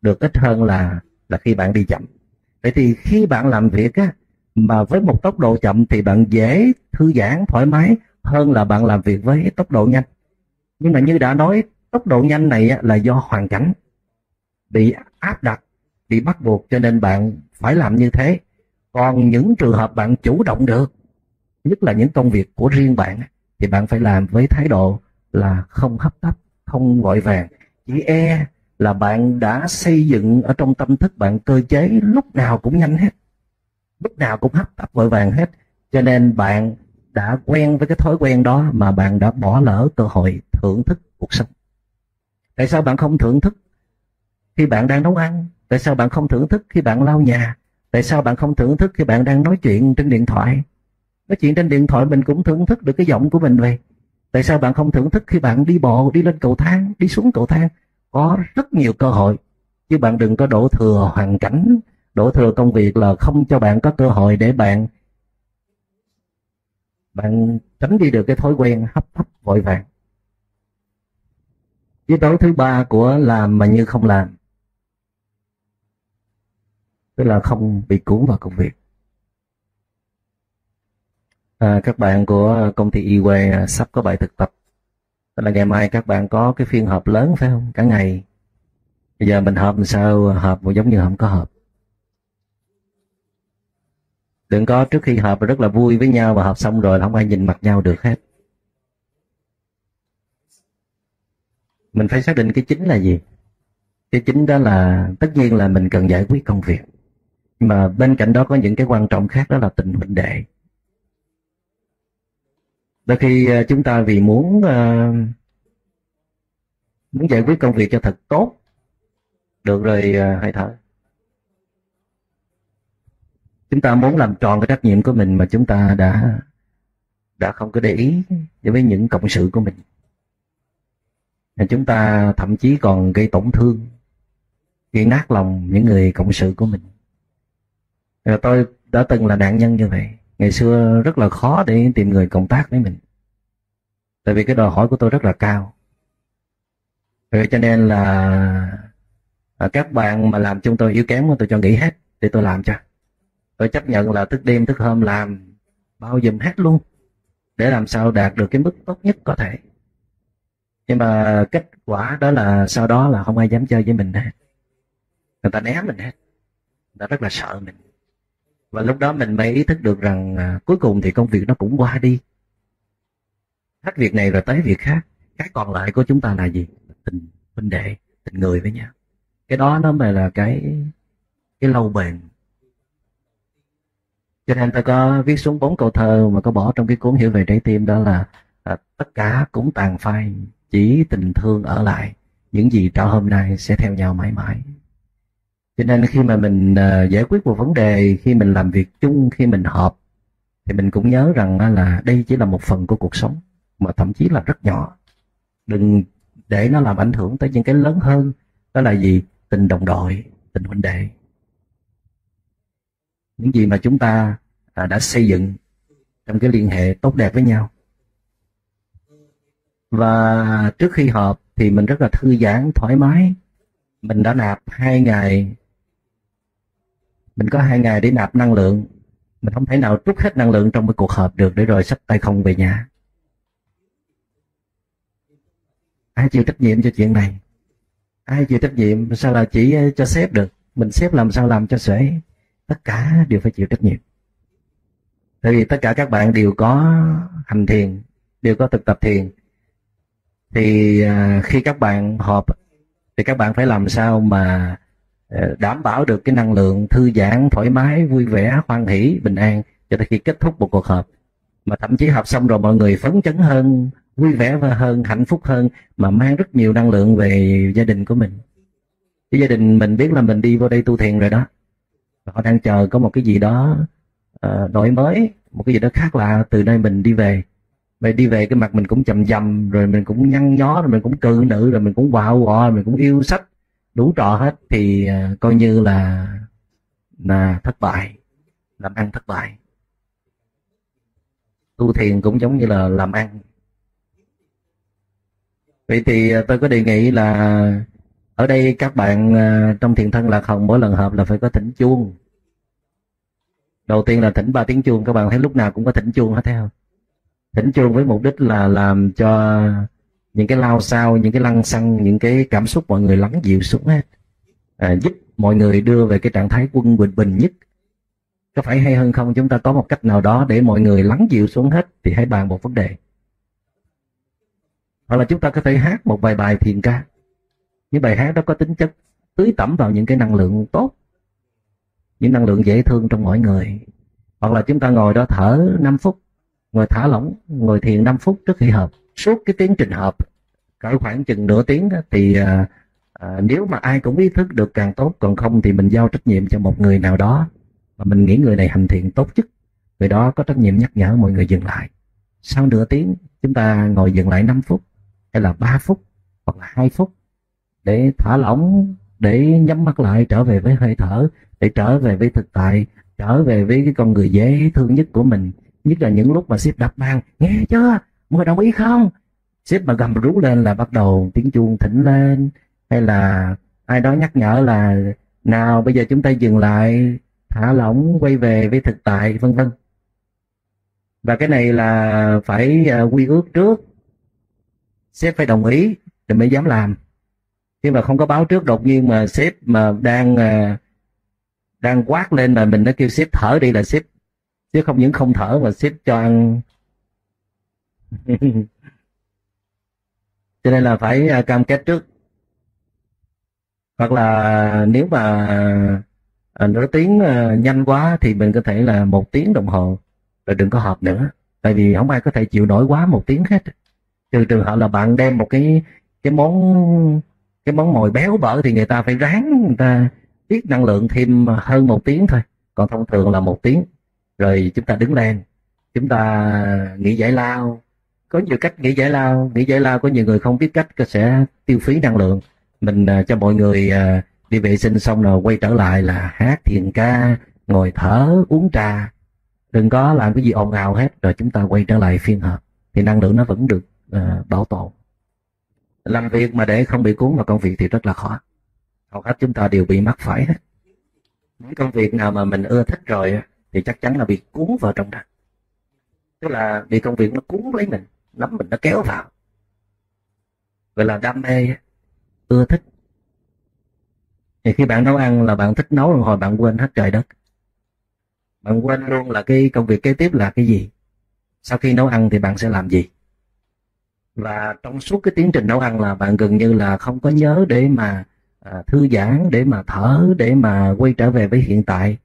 được ít hơn là là khi bạn đi chậm. Vậy thì khi bạn làm việc á, mà với một tốc độ chậm thì bạn dễ thư giãn, thoải mái hơn là bạn làm việc với tốc độ nhanh. Nhưng mà như đã nói, tốc độ nhanh này là do hoàn cảnh bị áp đặt, bị bắt buộc cho nên bạn phải làm như thế còn những trường hợp bạn chủ động được, nhất là những công việc của riêng bạn, thì bạn phải làm với thái độ là không hấp tấp, không vội vàng. Chỉ e là bạn đã xây dựng ở trong tâm thức bạn cơ chế lúc nào cũng nhanh hết, lúc nào cũng hấp tấp, vội vàng hết. Cho nên bạn đã quen với cái thói quen đó mà bạn đã bỏ lỡ cơ hội thưởng thức cuộc sống. Tại sao bạn không thưởng thức khi bạn đang nấu ăn? Tại sao bạn không thưởng thức khi bạn lau nhà? Tại sao bạn không thưởng thức khi bạn đang nói chuyện trên điện thoại? Nói chuyện trên điện thoại mình cũng thưởng thức được cái giọng của mình vậy. Tại sao bạn không thưởng thức khi bạn đi bộ, đi lên cầu thang, đi xuống cầu thang? Có rất nhiều cơ hội. Chứ bạn đừng có đổ thừa hoàn cảnh, đổ thừa công việc là không cho bạn có cơ hội để bạn bạn tránh đi được cái thói quen hấp tấp vội vàng. Yếu tố thứ ba của làm mà như không làm tức là không bị cuốn vào công việc. À, các bạn của công ty Iway à, sắp có bài thực tập. Tức là ngày mai các bạn có cái phiên họp lớn phải không? Cả ngày. Bây giờ mình họp làm sao? Họp một giống như không có họp. Đừng có trước khi họp rất là vui với nhau và họp xong rồi không ai nhìn mặt nhau được hết. Mình phải xác định cái chính là gì? Cái chính đó là tất nhiên là mình cần giải quyết công việc mà bên cạnh đó có những cái quan trọng khác đó là tình huynh đệ. Đôi khi ờ, chúng ta vì muốn uh, muốn giải quyết công việc cho thật tốt được rồi uh, hãy thở. Chúng ta muốn làm tròn cái trách nhiệm của mình mà chúng ta đã đã không có để ý đối với những cộng sự của mình. Chúng ta thậm chí còn gây tổn thương gây nát lòng những người cộng sự của mình rồi tôi đã từng là nạn nhân như vậy. Ngày xưa rất là khó để tìm người cộng tác với mình. Tại vì cái đòi hỏi của tôi rất là cao. Rồi cho nên là à, các bạn mà làm chúng tôi yếu kém tôi cho nghỉ hết để tôi làm cho. Tôi chấp nhận là thức đêm thức hôm làm bao dùm hết luôn để làm sao đạt được cái mức tốt nhất có thể. Nhưng mà kết quả đó là sau đó là không ai dám chơi với mình hết. Người ta né mình hết. Người ta rất là sợ mình và lúc đó mình mới ý thức được rằng à, cuối cùng thì công việc nó cũng qua đi. Hết việc này rồi tới việc khác. Cái còn lại của chúng ta là gì? Tình huynh đệ tình người với nhau. Cái đó nó mới là cái cái lâu bền. Cho nên ta có viết xuống bốn câu thơ mà có bỏ trong cái cuốn hiểu về trái tim đó là à, tất cả cũng tàn phai chỉ tình thương ở lại. Những gì trao hôm nay sẽ theo nhau mãi mãi cho nên khi mà mình uh, giải quyết một vấn đề khi mình làm việc chung khi mình họp thì mình cũng nhớ rằng là đây chỉ là một phần của cuộc sống mà thậm chí là rất nhỏ. Đừng để nó làm ảnh hưởng tới những cái lớn hơn đó là gì? Tình đồng đội tình huynh đệ. Những gì mà chúng ta à, đã xây dựng trong cái liên hệ tốt đẹp với nhau. Và trước khi họp thì mình rất là thư giãn thoải mái. Mình đã nạp hai ngày mình có hai ngày để nạp năng lượng. Mình không thể nào trút hết năng lượng trong một cuộc họp được để rồi xách tay không về nhà. Ai chịu trách nhiệm cho chuyện này? Ai chịu trách nhiệm? Sao là chỉ ờ, cho sếp được? Mình sếp làm sao làm cho sể tất cả đều phải chịu trách nhiệm. Tại vì tất cả các bạn đều có hành thiền, đều có thực tập thiền. Thì ờ, khi các bạn họp, thì các bạn phải làm sao mà Ờ, đảm bảo được cái năng lượng thư giãn thoải mái vui vẻ hoan hỷ bình an cho tới khi kết thúc một cuộc họp. Mà thậm chí họp xong rồi mọi người phấn chấn hơn vui vẻ hơn hạnh phúc hơn mà mang rất nhiều năng lượng về gia đình của mình. Cái gia đình mình biết là mình đi vô đây tu thiền rồi đó. Họ đang chờ có một cái gì đó uh, đổi mới một cái gì đó khác lạ từ nơi mình đi về. Vậy đi về cái mặt mình cũng chầm dầm rồi mình cũng nhăn nhó rồi mình cũng cự nữ rồi mình cũng quạo quọ mình cũng yêu sách đủ trò hết thì à, coi như là là thất bại, làm ăn thất bại. Tu thiền cũng giống như là làm ăn. Vậy thì à, tôi có đề nghị là ở đây các bạn à, trong thiền thân lạc hồng mỗi lần hợp là phải có thỉnh chuông. Đầu tiên là thỉnh ba tiếng chuông, các bạn thấy lúc nào cũng có thỉnh chuông hết theo thỉnh chuông với mục đích là làm cho những cái lao sao những cái lăng xăng những cái cảm xúc mọi người lắng dịu xuống hết à, giúp mọi người đưa về cái trạng thái quân bình bình nhất. Có phải hay hơn không? Chúng ta có một cách nào đó để mọi người lắng dịu xuống hết thì hãy bàn một vấn đề. Hoặc là chúng ta có thể hát một vài bài thiền ca. Những bài hát đó có tính chất tưới tẩm vào những cái năng lượng tốt những năng lượng dễ thương trong mỗi người. Hoặc là chúng ta ngồi đó thở 5 phút ngồi thả lỏng ngồi thiền 5 phút trước khi hợp suốt cái tiến trình họp cỡ khoảng chừng nửa tiếng thì à, à, nếu mà ai cũng ý thức được càng tốt còn không thì mình giao trách nhiệm cho một người nào đó mà mình nghĩ người này hành thiện tốt nhất. Người đó có trách nhiệm nhắc nhở mọi người dừng lại. Sau nửa tiếng chúng ta ngồi dừng lại 5 phút hay là 3 phút hoặc là 2 phút để thả lỏng để nhắm mắt lại trở về với hơi thở để trở về với thực tại trở về với cái con người dễ thương nhất của mình. Nhất là những lúc mà ship đập bàn nghe chưa? Mọi người đồng ý không? Sếp mà gầm rú lên là bắt đầu tiếng chuông thỉnh lên hay là ai đó nhắc nhở là nào bây giờ chúng ta dừng lại thả lỏng quay về với thực tại vân vân. Và cái này là phải uh, quy ước trước. Sếp phải đồng ý thì mới dám làm. Nhưng mà không có báo trước đột nhiên mà sếp mà đang uh, đang quát lên mà mình đã kêu sếp thở đi là sếp chứ không những không thở mà sếp cho ăn cho nên là phải à, cam kết trước. Hoặc là nếu mà à, nó tiếng à, nhanh quá thì mình có thể là một tiếng đồng hồ. Rồi đừng có họp nữa, tại vì không ai có thể chịu nổi quá một tiếng hết. Trừ trường hợp là bạn đem một cái cái món cái món mồi béo bở thì người ta phải ráng, người ta tiết năng lượng thêm hơn một tiếng thôi. Còn thông thường là một tiếng. Rồi chúng ta đứng lên, chúng ta nghỉ giải lao có nhiều cách nghỉ giải lao. Nghỉ giải lao có nhiều người không biết cách sẽ tiêu phí năng lượng. Mình uh, cho mọi người uh, đi vệ sinh xong rồi quay trở lại là hát thiền ca ngồi thở uống trà. Đừng có làm cái gì ồn ào hết rồi chúng ta quay trở lại phiên họp. Thì năng lượng nó vẫn được uh, bảo tồn. Làm việc mà để không bị cuốn vào công việc thì rất là khó. Hầu hết chúng ta đều bị mắc phải hết. Những công việc nào mà mình ưa thích rồi thì chắc chắn là bị cuốn vào trong đó. Tức là bị công việc nó cuốn lấy mình nắm mình nó kéo vào. Gọi là đam mê ưa thích. Thì khi bạn nấu ăn là bạn thích nấu rồi hồi bạn quên hết trời đất. Bạn quên luôn là cái công việc kế tiếp là cái gì. Sau khi nấu ăn thì bạn sẽ làm gì. Và trong suốt cái tiến trình nấu ăn là bạn gần như là không có nhớ để mà à, thư giãn để mà thở để mà quay trở về với hiện tại.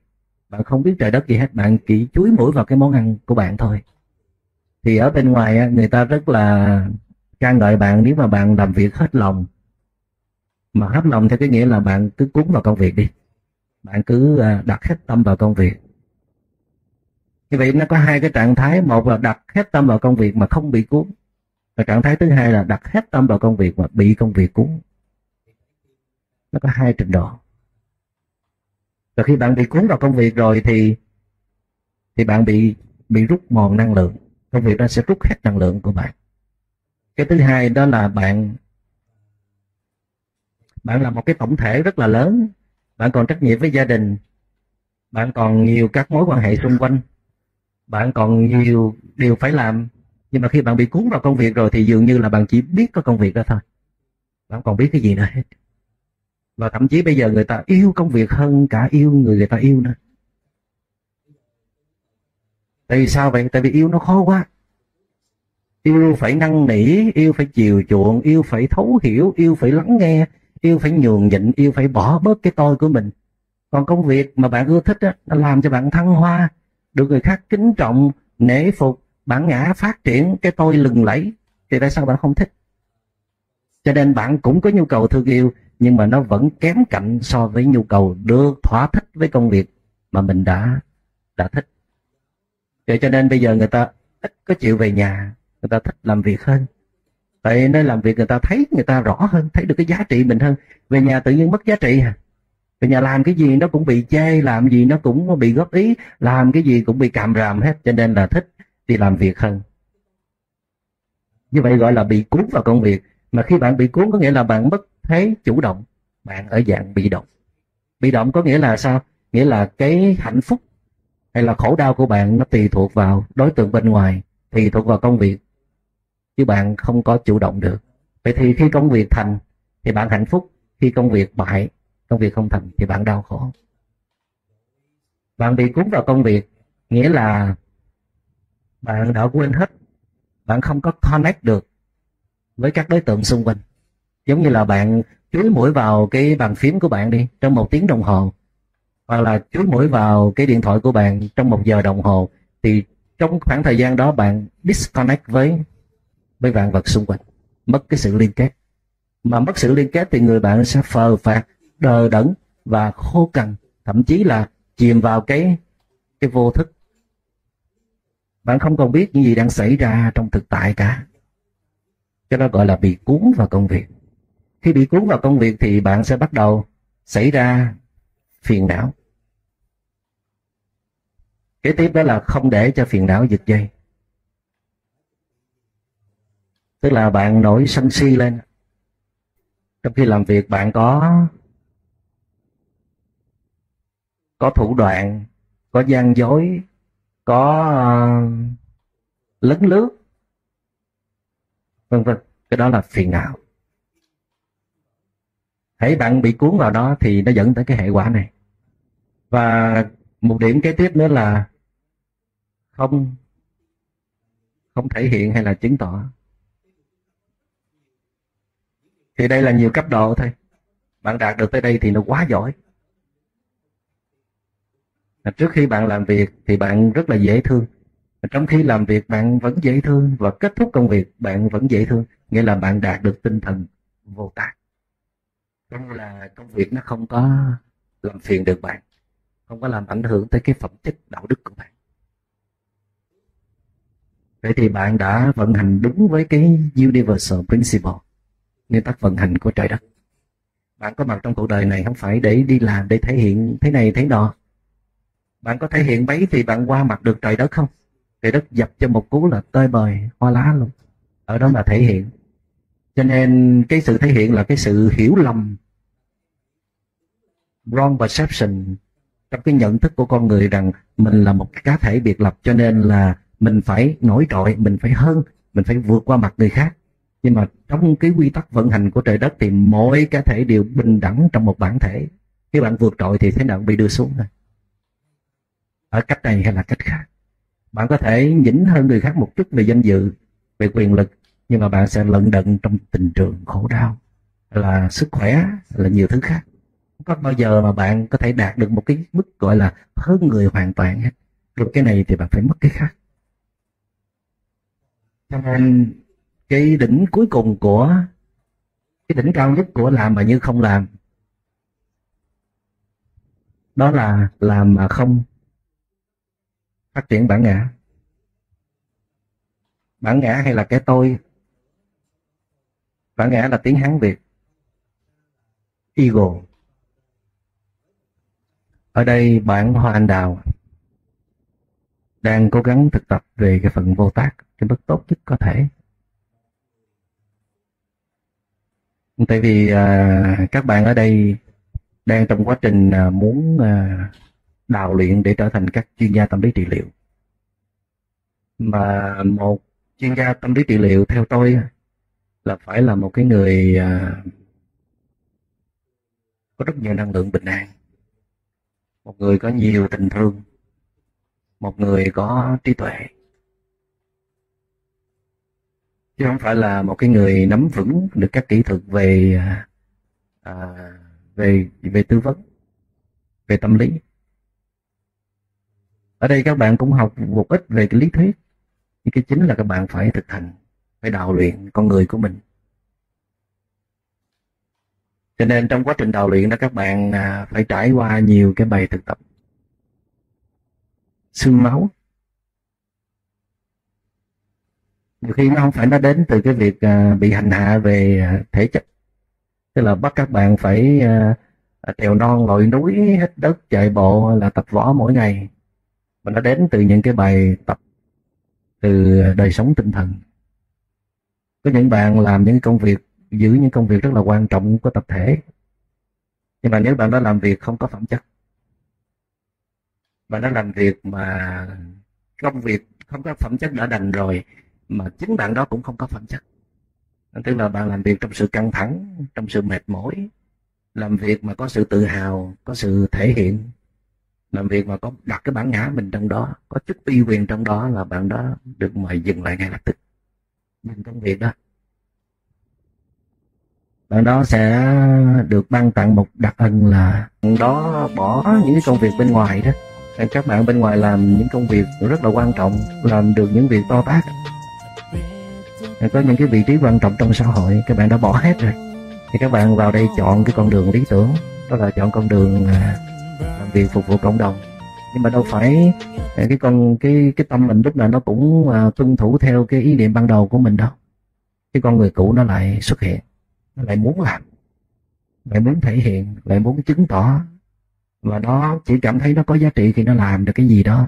Bạn không biết trời đất gì hết bạn chỉ chuối mũi vào cái món ăn của bạn thôi thì ở bên ngoài người ta rất là ca ngợi bạn nếu mà bạn làm việc hết lòng. Mà hết lòng theo cái nghĩa là bạn cứ cuốn vào công việc đi. Bạn cứ à, đặt hết tâm vào công việc. Như vậy nó có hai cái trạng thái. Một là đặt hết tâm vào công việc mà không bị cuốn. Và trạng thái thứ hai là đặt hết tâm vào công việc mà bị công việc cuốn. Nó có hai trình độ. Và khi bạn bị cuốn vào công việc rồi thì thì bạn bị bị rút mòn năng lượng công việc đó sẽ rút hết năng lượng của bạn. Cái thứ hai đó là bạn bạn là một cái tổng thể rất là lớn. Bạn còn trách nhiệm với gia đình. Bạn còn nhiều các mối quan hệ xung quanh. Bạn còn nhiều điều phải làm. Nhưng mà khi bạn bị cuốn vào công việc rồi thì dường như là bạn chỉ biết có công việc đó thôi. Bạn còn biết cái gì nữa hết. Và thậm chí bây giờ người ta yêu công việc hơn cả yêu người người ta yêu nữa tại sao vậy? Tại vì yêu nó khó quá. Yêu phải năn nỉ, yêu phải chiều chuộng, yêu phải thấu hiểu, yêu phải lắng nghe, yêu phải nhường nhịn, yêu phải bỏ bớt cái tôi của mình. Còn công việc mà bạn ưa thích á, nó làm cho bạn thăng hoa, được người khác kính trọng, nể phục, bản ngã phát triển, cái tôi lừng lẫy, thì tại sao bạn không thích? Cho nên bạn cũng có nhu cầu thương yêu, nhưng mà nó vẫn kém cạnh so với nhu cầu được thỏa thích với công việc mà mình đã đã thích vậy cho nên bây giờ người ta ít có chịu về nhà, người ta thích làm việc hơn. Tại nơi làm việc người ta thấy người ta rõ hơn, thấy được cái giá trị mình hơn. Về nhà tự nhiên mất giá trị à? Về nhà làm cái gì nó cũng bị chê, làm gì nó cũng bị góp ý, làm cái gì cũng bị càm ràm hết. Cho nên là thích đi làm việc hơn. Như vậy gọi là bị cuốn vào công việc. Mà khi bạn bị cuốn có nghĩa là bạn mất thế chủ động. Bạn ở dạng bị động. Bị động có nghĩa là sao? Nghĩa là cái hạnh phúc hay là khổ đau của bạn nó tùy thuộc vào đối tượng bên ngoài, tùy thuộc vào công việc. Chứ bạn không có chủ động được. Vậy thì khi công việc thành, thì bạn hạnh phúc. Khi công việc bại, công việc không thành, thì bạn đau khổ. Bạn bị cuốn vào công việc, nghĩa là bạn đã quên hết. Bạn không có connect được với các đối tượng xung quanh. Giống như là bạn chuối mũi vào cái bàn phím của bạn đi, trong một tiếng đồng hồ hoặc là chuối mũi vào cái điện thoại của bạn trong một giờ đồng hồ, thì trong khoảng thời gian đó bạn disconnect với với vạn vật xung quanh, mất cái sự liên kết. Mà mất sự liên kết thì người bạn sẽ phờ phạt đờ đẫn và khô cằn, thậm chí là chìm vào cái cái vô thức. Bạn không còn biết những gì đang xảy ra trong thực tại cả. Cái đó gọi là bị cuốn vào công việc. Khi bị cuốn vào công việc thì bạn sẽ bắt đầu xảy ra phiền não kế tiếp đó là không để cho phiền não giật dây. Tức là bạn nổi sân si lên. Trong khi làm việc bạn có có thủ đoạn, có gian dối, có ờ, lấn lướt, vân vân. Cái đó là phiền não. Hãy bạn bị cuốn vào đó thì nó dẫn tới cái hệ quả này. Và một điểm kế tiếp nữa là không không thể hiện hay là chứng tỏ. Thì đây là nhiều cấp độ thôi. Bạn đạt được tới đây thì nó quá giỏi. Trước khi bạn làm việc thì bạn rất là dễ thương. Trong khi làm việc bạn vẫn dễ thương và kết thúc công việc bạn vẫn dễ thương. Nghĩa là bạn đạt được tinh thần vô tác cũng như là công việc nó không có làm phiền được bạn. Không có làm ảnh hưởng tới cái phẩm chất đạo đức của bạn vậy thì bạn đã vận hành đúng với cái universal principle, nguyên tắc vận hành của trời đất. Bạn có mặt trong cuộc đời này không phải để đi làm, để thể hiện thế này, thế nọ. Bạn có thể hiện bấy thì bạn qua mặt được trời đất không? Trời đất dập cho một cú là tơi bời, hoa lá luôn. Ở đó là thể hiện. Cho nên cái sự thể hiện là cái sự hiểu lầm, wrong perception trong cái nhận thức của con người rằng mình là một cá thể biệt lập. Cho nên là mình phải nổi trội, mình phải hơn, mình phải vượt qua mặt người khác. Nhưng mà trong cái quy tắc vận hành của trời đất thì mỗi cá thể đều bình đẳng trong một bản thể. Khi bạn vượt trội thì thế nào cũng bị đưa xuống thôi. Ở cách này hay là cách khác? Bạn có thể nhỉnh hơn người khác một chút về danh dự, về quyền lực, nhưng mà bạn sẽ lận đận trong tình trường khổ đau, là sức khỏe, là nhiều thứ khác. Không có bao giờ mà bạn có thể đạt được một cái mức gọi là hơn người hoàn toàn hết. Được cái này thì bạn phải mất cái khác cái đỉnh cuối cùng của, cái đỉnh cao nhất của làm mà như không làm, đó là làm mà không phát triển bản ngã. Bản ngã hay là cái tôi? Bản ngã là tiếng hán việt ego ở đây bạn hoa anh đào đang cố gắng thực tập về cái phần vô tác cái mức tốt nhất có thể. Tại vì à, các bạn ở đây đang trong quá trình à, muốn à, đào luyện để trở thành các chuyên gia tâm lý trị liệu. Mà một chuyên gia tâm lý trị liệu theo tôi là phải là một cái người à, có rất nhiều năng lượng bình an. Một người có nhiều tình thương một người có trí tuệ. Chứ không phải là một cái người nắm vững được các kỹ thuật về à, về về tư vấn về tâm lý. Ở đây các bạn cũng học một ít về cái lý thuyết. Nhưng cái chính là các bạn phải thực hành phải đào luyện con người của mình. Cho nên trong quá trình đào luyện đó các bạn à, phải trải qua nhiều cái bài thực tập xương máu. Nhiều khi nó không phải nó đến từ cái việc à, bị hành hạ về à, thể chất. Tức là bắt các bạn phải à, à, trèo non lội núi hết đất chạy bộ là tập võ mỗi ngày. Mà nó đến từ những cái bài tập từ đời sống tinh thần. Có những bạn làm những công việc giữ những công việc rất là quan trọng của tập thể. Nhưng mà nếu bạn đó làm việc không có phẩm chất và đang làm việc mà công việc không có phẩm chất đã đành rồi, mà chính bạn đó cũng không có phẩm chất. Tức là bạn làm việc trong sự căng thẳng, trong sự mệt mỏi, làm việc mà có sự tự hào, có sự thể hiện, làm việc mà có đặt cái bản ngã mình trong đó, có chút uy quyền trong đó là bạn đó được mời dừng lại ngay lập tức. Dừng công việc đó. Bạn đó sẽ được ban tặng một đặc ân là đó, bỏ những cái công việc bên ngoài đó các bạn bên ngoài làm những công việc rất là quan trọng, làm được những việc to tát. Có những cái vị trí quan trọng trong xã hội, các bạn đã bỏ hết rồi. Thì các bạn vào đây chọn cái con đường lý tưởng, đó là chọn con đường à, làm việc phục vụ cộng đồng. Nhưng mà đâu phải à, cái con, cái cái tâm mình lúc nào nó cũng à, tuân thủ theo cái ý niệm ban đầu của mình đâu. Cái con người cũ nó lại xuất hiện, nó lại muốn làm, lại muốn thể hiện, lại muốn chứng tỏ và nó chỉ cảm thấy nó có giá trị khi nó làm được cái gì đó.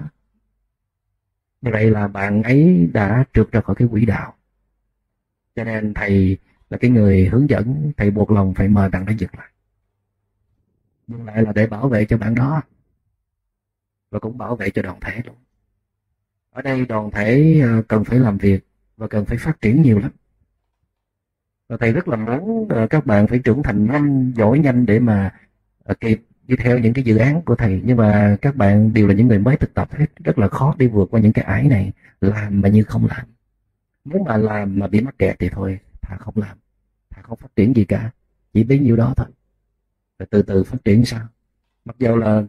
Vậy là bạn ấy đã trượt ra khỏi cái quỹ đạo. Cho nên thầy là cái người hướng dẫn, thầy buộc lòng phải mời bạn đó dừng lại. Dừng lại là để bảo vệ cho bạn đó. Và cũng bảo vệ cho đoàn thể luôn. Ở đây đoàn thể à, cần phải làm việc và cần phải phát triển nhiều lắm. Và thầy rất là muốn à, các bạn phải trưởng thành nhanh, giỏi nhanh để mà à, kịp đi theo những cái dự án của thầy. Nhưng mà các bạn đều là những người mới thực tập hết, rất là khó đi vượt qua những cái ái này. Làm mà như không làm. Muốn mà làm mà bị mắc kẹt thì thôi, thà không làm, thà không phát triển gì cả. Chỉ biết nhiêu đó thôi. Rồi từ từ phát triển sao? Mặc dù là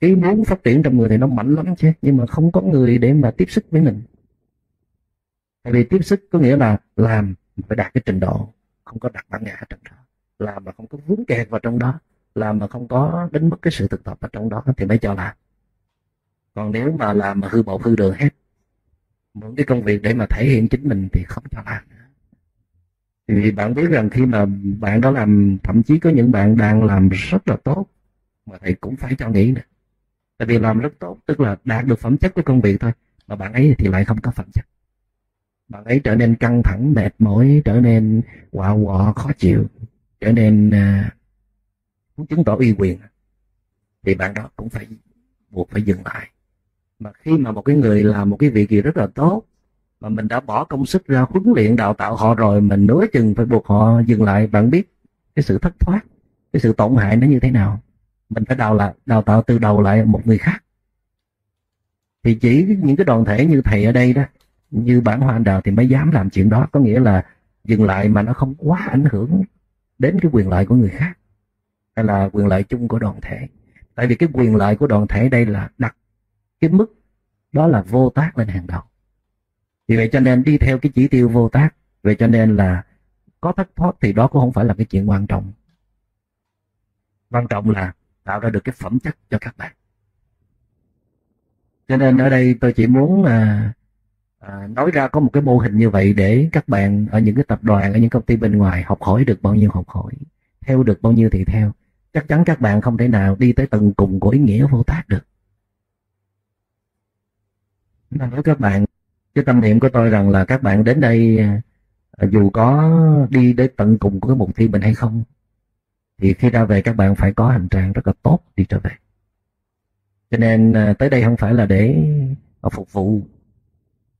cái muốn phát triển trong người thì nó mạnh lắm chứ, nhưng mà không có người để mà tiếp sức với mình. Tại vì tiếp sức có nghĩa là làm phải đạt cái trình độ, không có đặt bản ngã trong đó. Làm mà không có vướng kẹt vào trong đó làm mà không có đánh mất cái sự thực tập ở trong đó thì mới cho làm. Còn nếu mà làm mà hư bộ hư đường hết mượn cái công việc để mà thể hiện chính mình thì không cho làm nữa. Thì bạn biết rằng khi mà bạn đó làm thậm chí có những bạn đang làm rất là tốt mà thầy cũng phải cho nghỉ nữa. Tại vì làm rất tốt tức là đạt được phẩm chất của công việc thôi mà bạn ấy thì lại không có phẩm chất. Bạn ấy trở nên căng thẳng mệt mỏi trở nên quạ quọ khó chịu trở nên uh, muốn chứng tỏ uy quyền thì bạn đó cũng phải buộc phải dừng lại. Mà khi mà một cái người làm một cái việc gì rất là tốt, mà mình đã bỏ công sức ra huấn luyện, đào tạo họ rồi, mình nửa chừng phải buộc họ dừng lại. Bạn biết cái sự thất thoát, cái sự tổn hại nó như thế nào? Mình phải đào lại, đào tạo từ đầu lại một người khác. Thì chỉ những cái đoàn thể như thầy ở đây đó, như bản hoa anh đào thì mới dám làm chuyện đó. Có nghĩa là dừng lại mà nó không quá ảnh hưởng đến cái quyền lợi của người khác hay là quyền lợi chung của đoàn thể. Tại vì cái quyền lợi của đoàn thể đây là đặt cái mức đó là vô tác lên hàng đầu. Vì vậy cho nên đi theo cái chỉ tiêu vô tác vậy cho nên là có thất thoát thì đó cũng không phải là cái chuyện quan trọng. Quan trọng là tạo ra được cái phẩm chất cho các bạn. Cho nên ở đây tôi chỉ muốn à, à, nói ra có một cái mô hình như vậy để các bạn ở những cái tập đoàn ở những công ty bên ngoài học hỏi được bao nhiêu học hỏi theo được bao nhiêu thì theo chắc chắn các bạn không thể nào đi tới tận cùng của ý nghĩa vô tác được. Nên với các bạn, cái tâm niệm của tôi rằng là các bạn đến đây à, dù có đi đến tận cùng của cái mục tiêu mình hay không, thì khi ra về các bạn phải có hành trang rất là tốt đi trở về. Cho nên à, tới đây không phải là để phục vụ,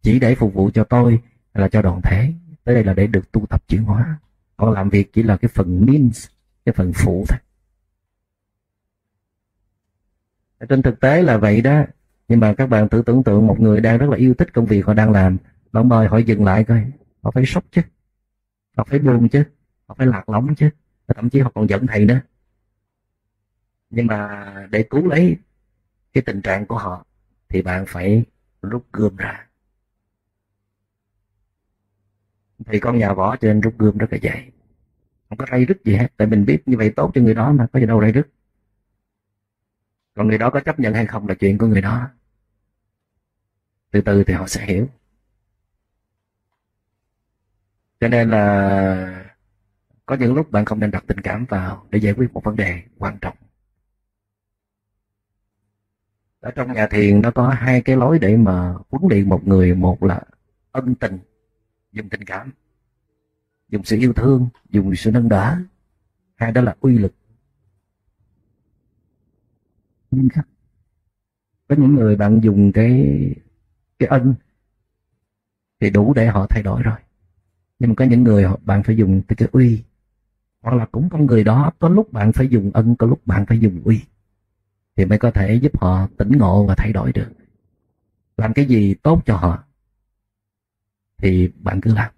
chỉ để phục vụ cho tôi là cho đoàn thể. Tới đây là để được tu tập chuyển hóa. Còn làm việc chỉ là cái phần means, cái phần phụ thôi. Trên thực tế là vậy đó. Nhưng mà các bạn thử tưởng tượng một người đang rất là yêu thích công việc họ đang làm bạn mời họ dừng lại coi, họ phải sốc chứ, họ phải buồn chứ, họ phải lạc lõng chứ, thậm chí họ còn giận thầy nữa. Nhưng mà để cứu lấy cái tình trạng của họ thì bạn phải rút gươm ra. Thì con nhà võ trên rút gươm rất là dày. Không có ray rứt gì hết, tại mình biết như vậy tốt cho người đó mà, có gì đâu ray rứt còn người đó có chấp nhận hay không là chuyện của người đó. Từ từ thì họ sẽ hiểu. Cho nên là có những lúc bạn không nên đặt tình cảm vào để giải quyết một vấn đề quan trọng. Ở trong nhà thiền nó có hai cái lối để mà huấn luyện một người. Một là ân tình, dùng tình cảm, dùng sự yêu thương, dùng sự nâng đỡ. Hai đó là uy lực nghiêm khắc. Có những người bạn dùng cái cái ân thì đủ để họ thay đổi rồi. Nhưng mà có những người bạn phải dùng từ cái uy. Hoặc là cũng con người đó, có lúc bạn phải dùng ân, có lúc bạn phải dùng uy. Thì mới có thể giúp họ tỉnh ngộ và thay đổi được. Làm cái gì tốt cho họ thì bạn cứ làm.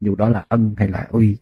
Dù đó là ân hay là uy.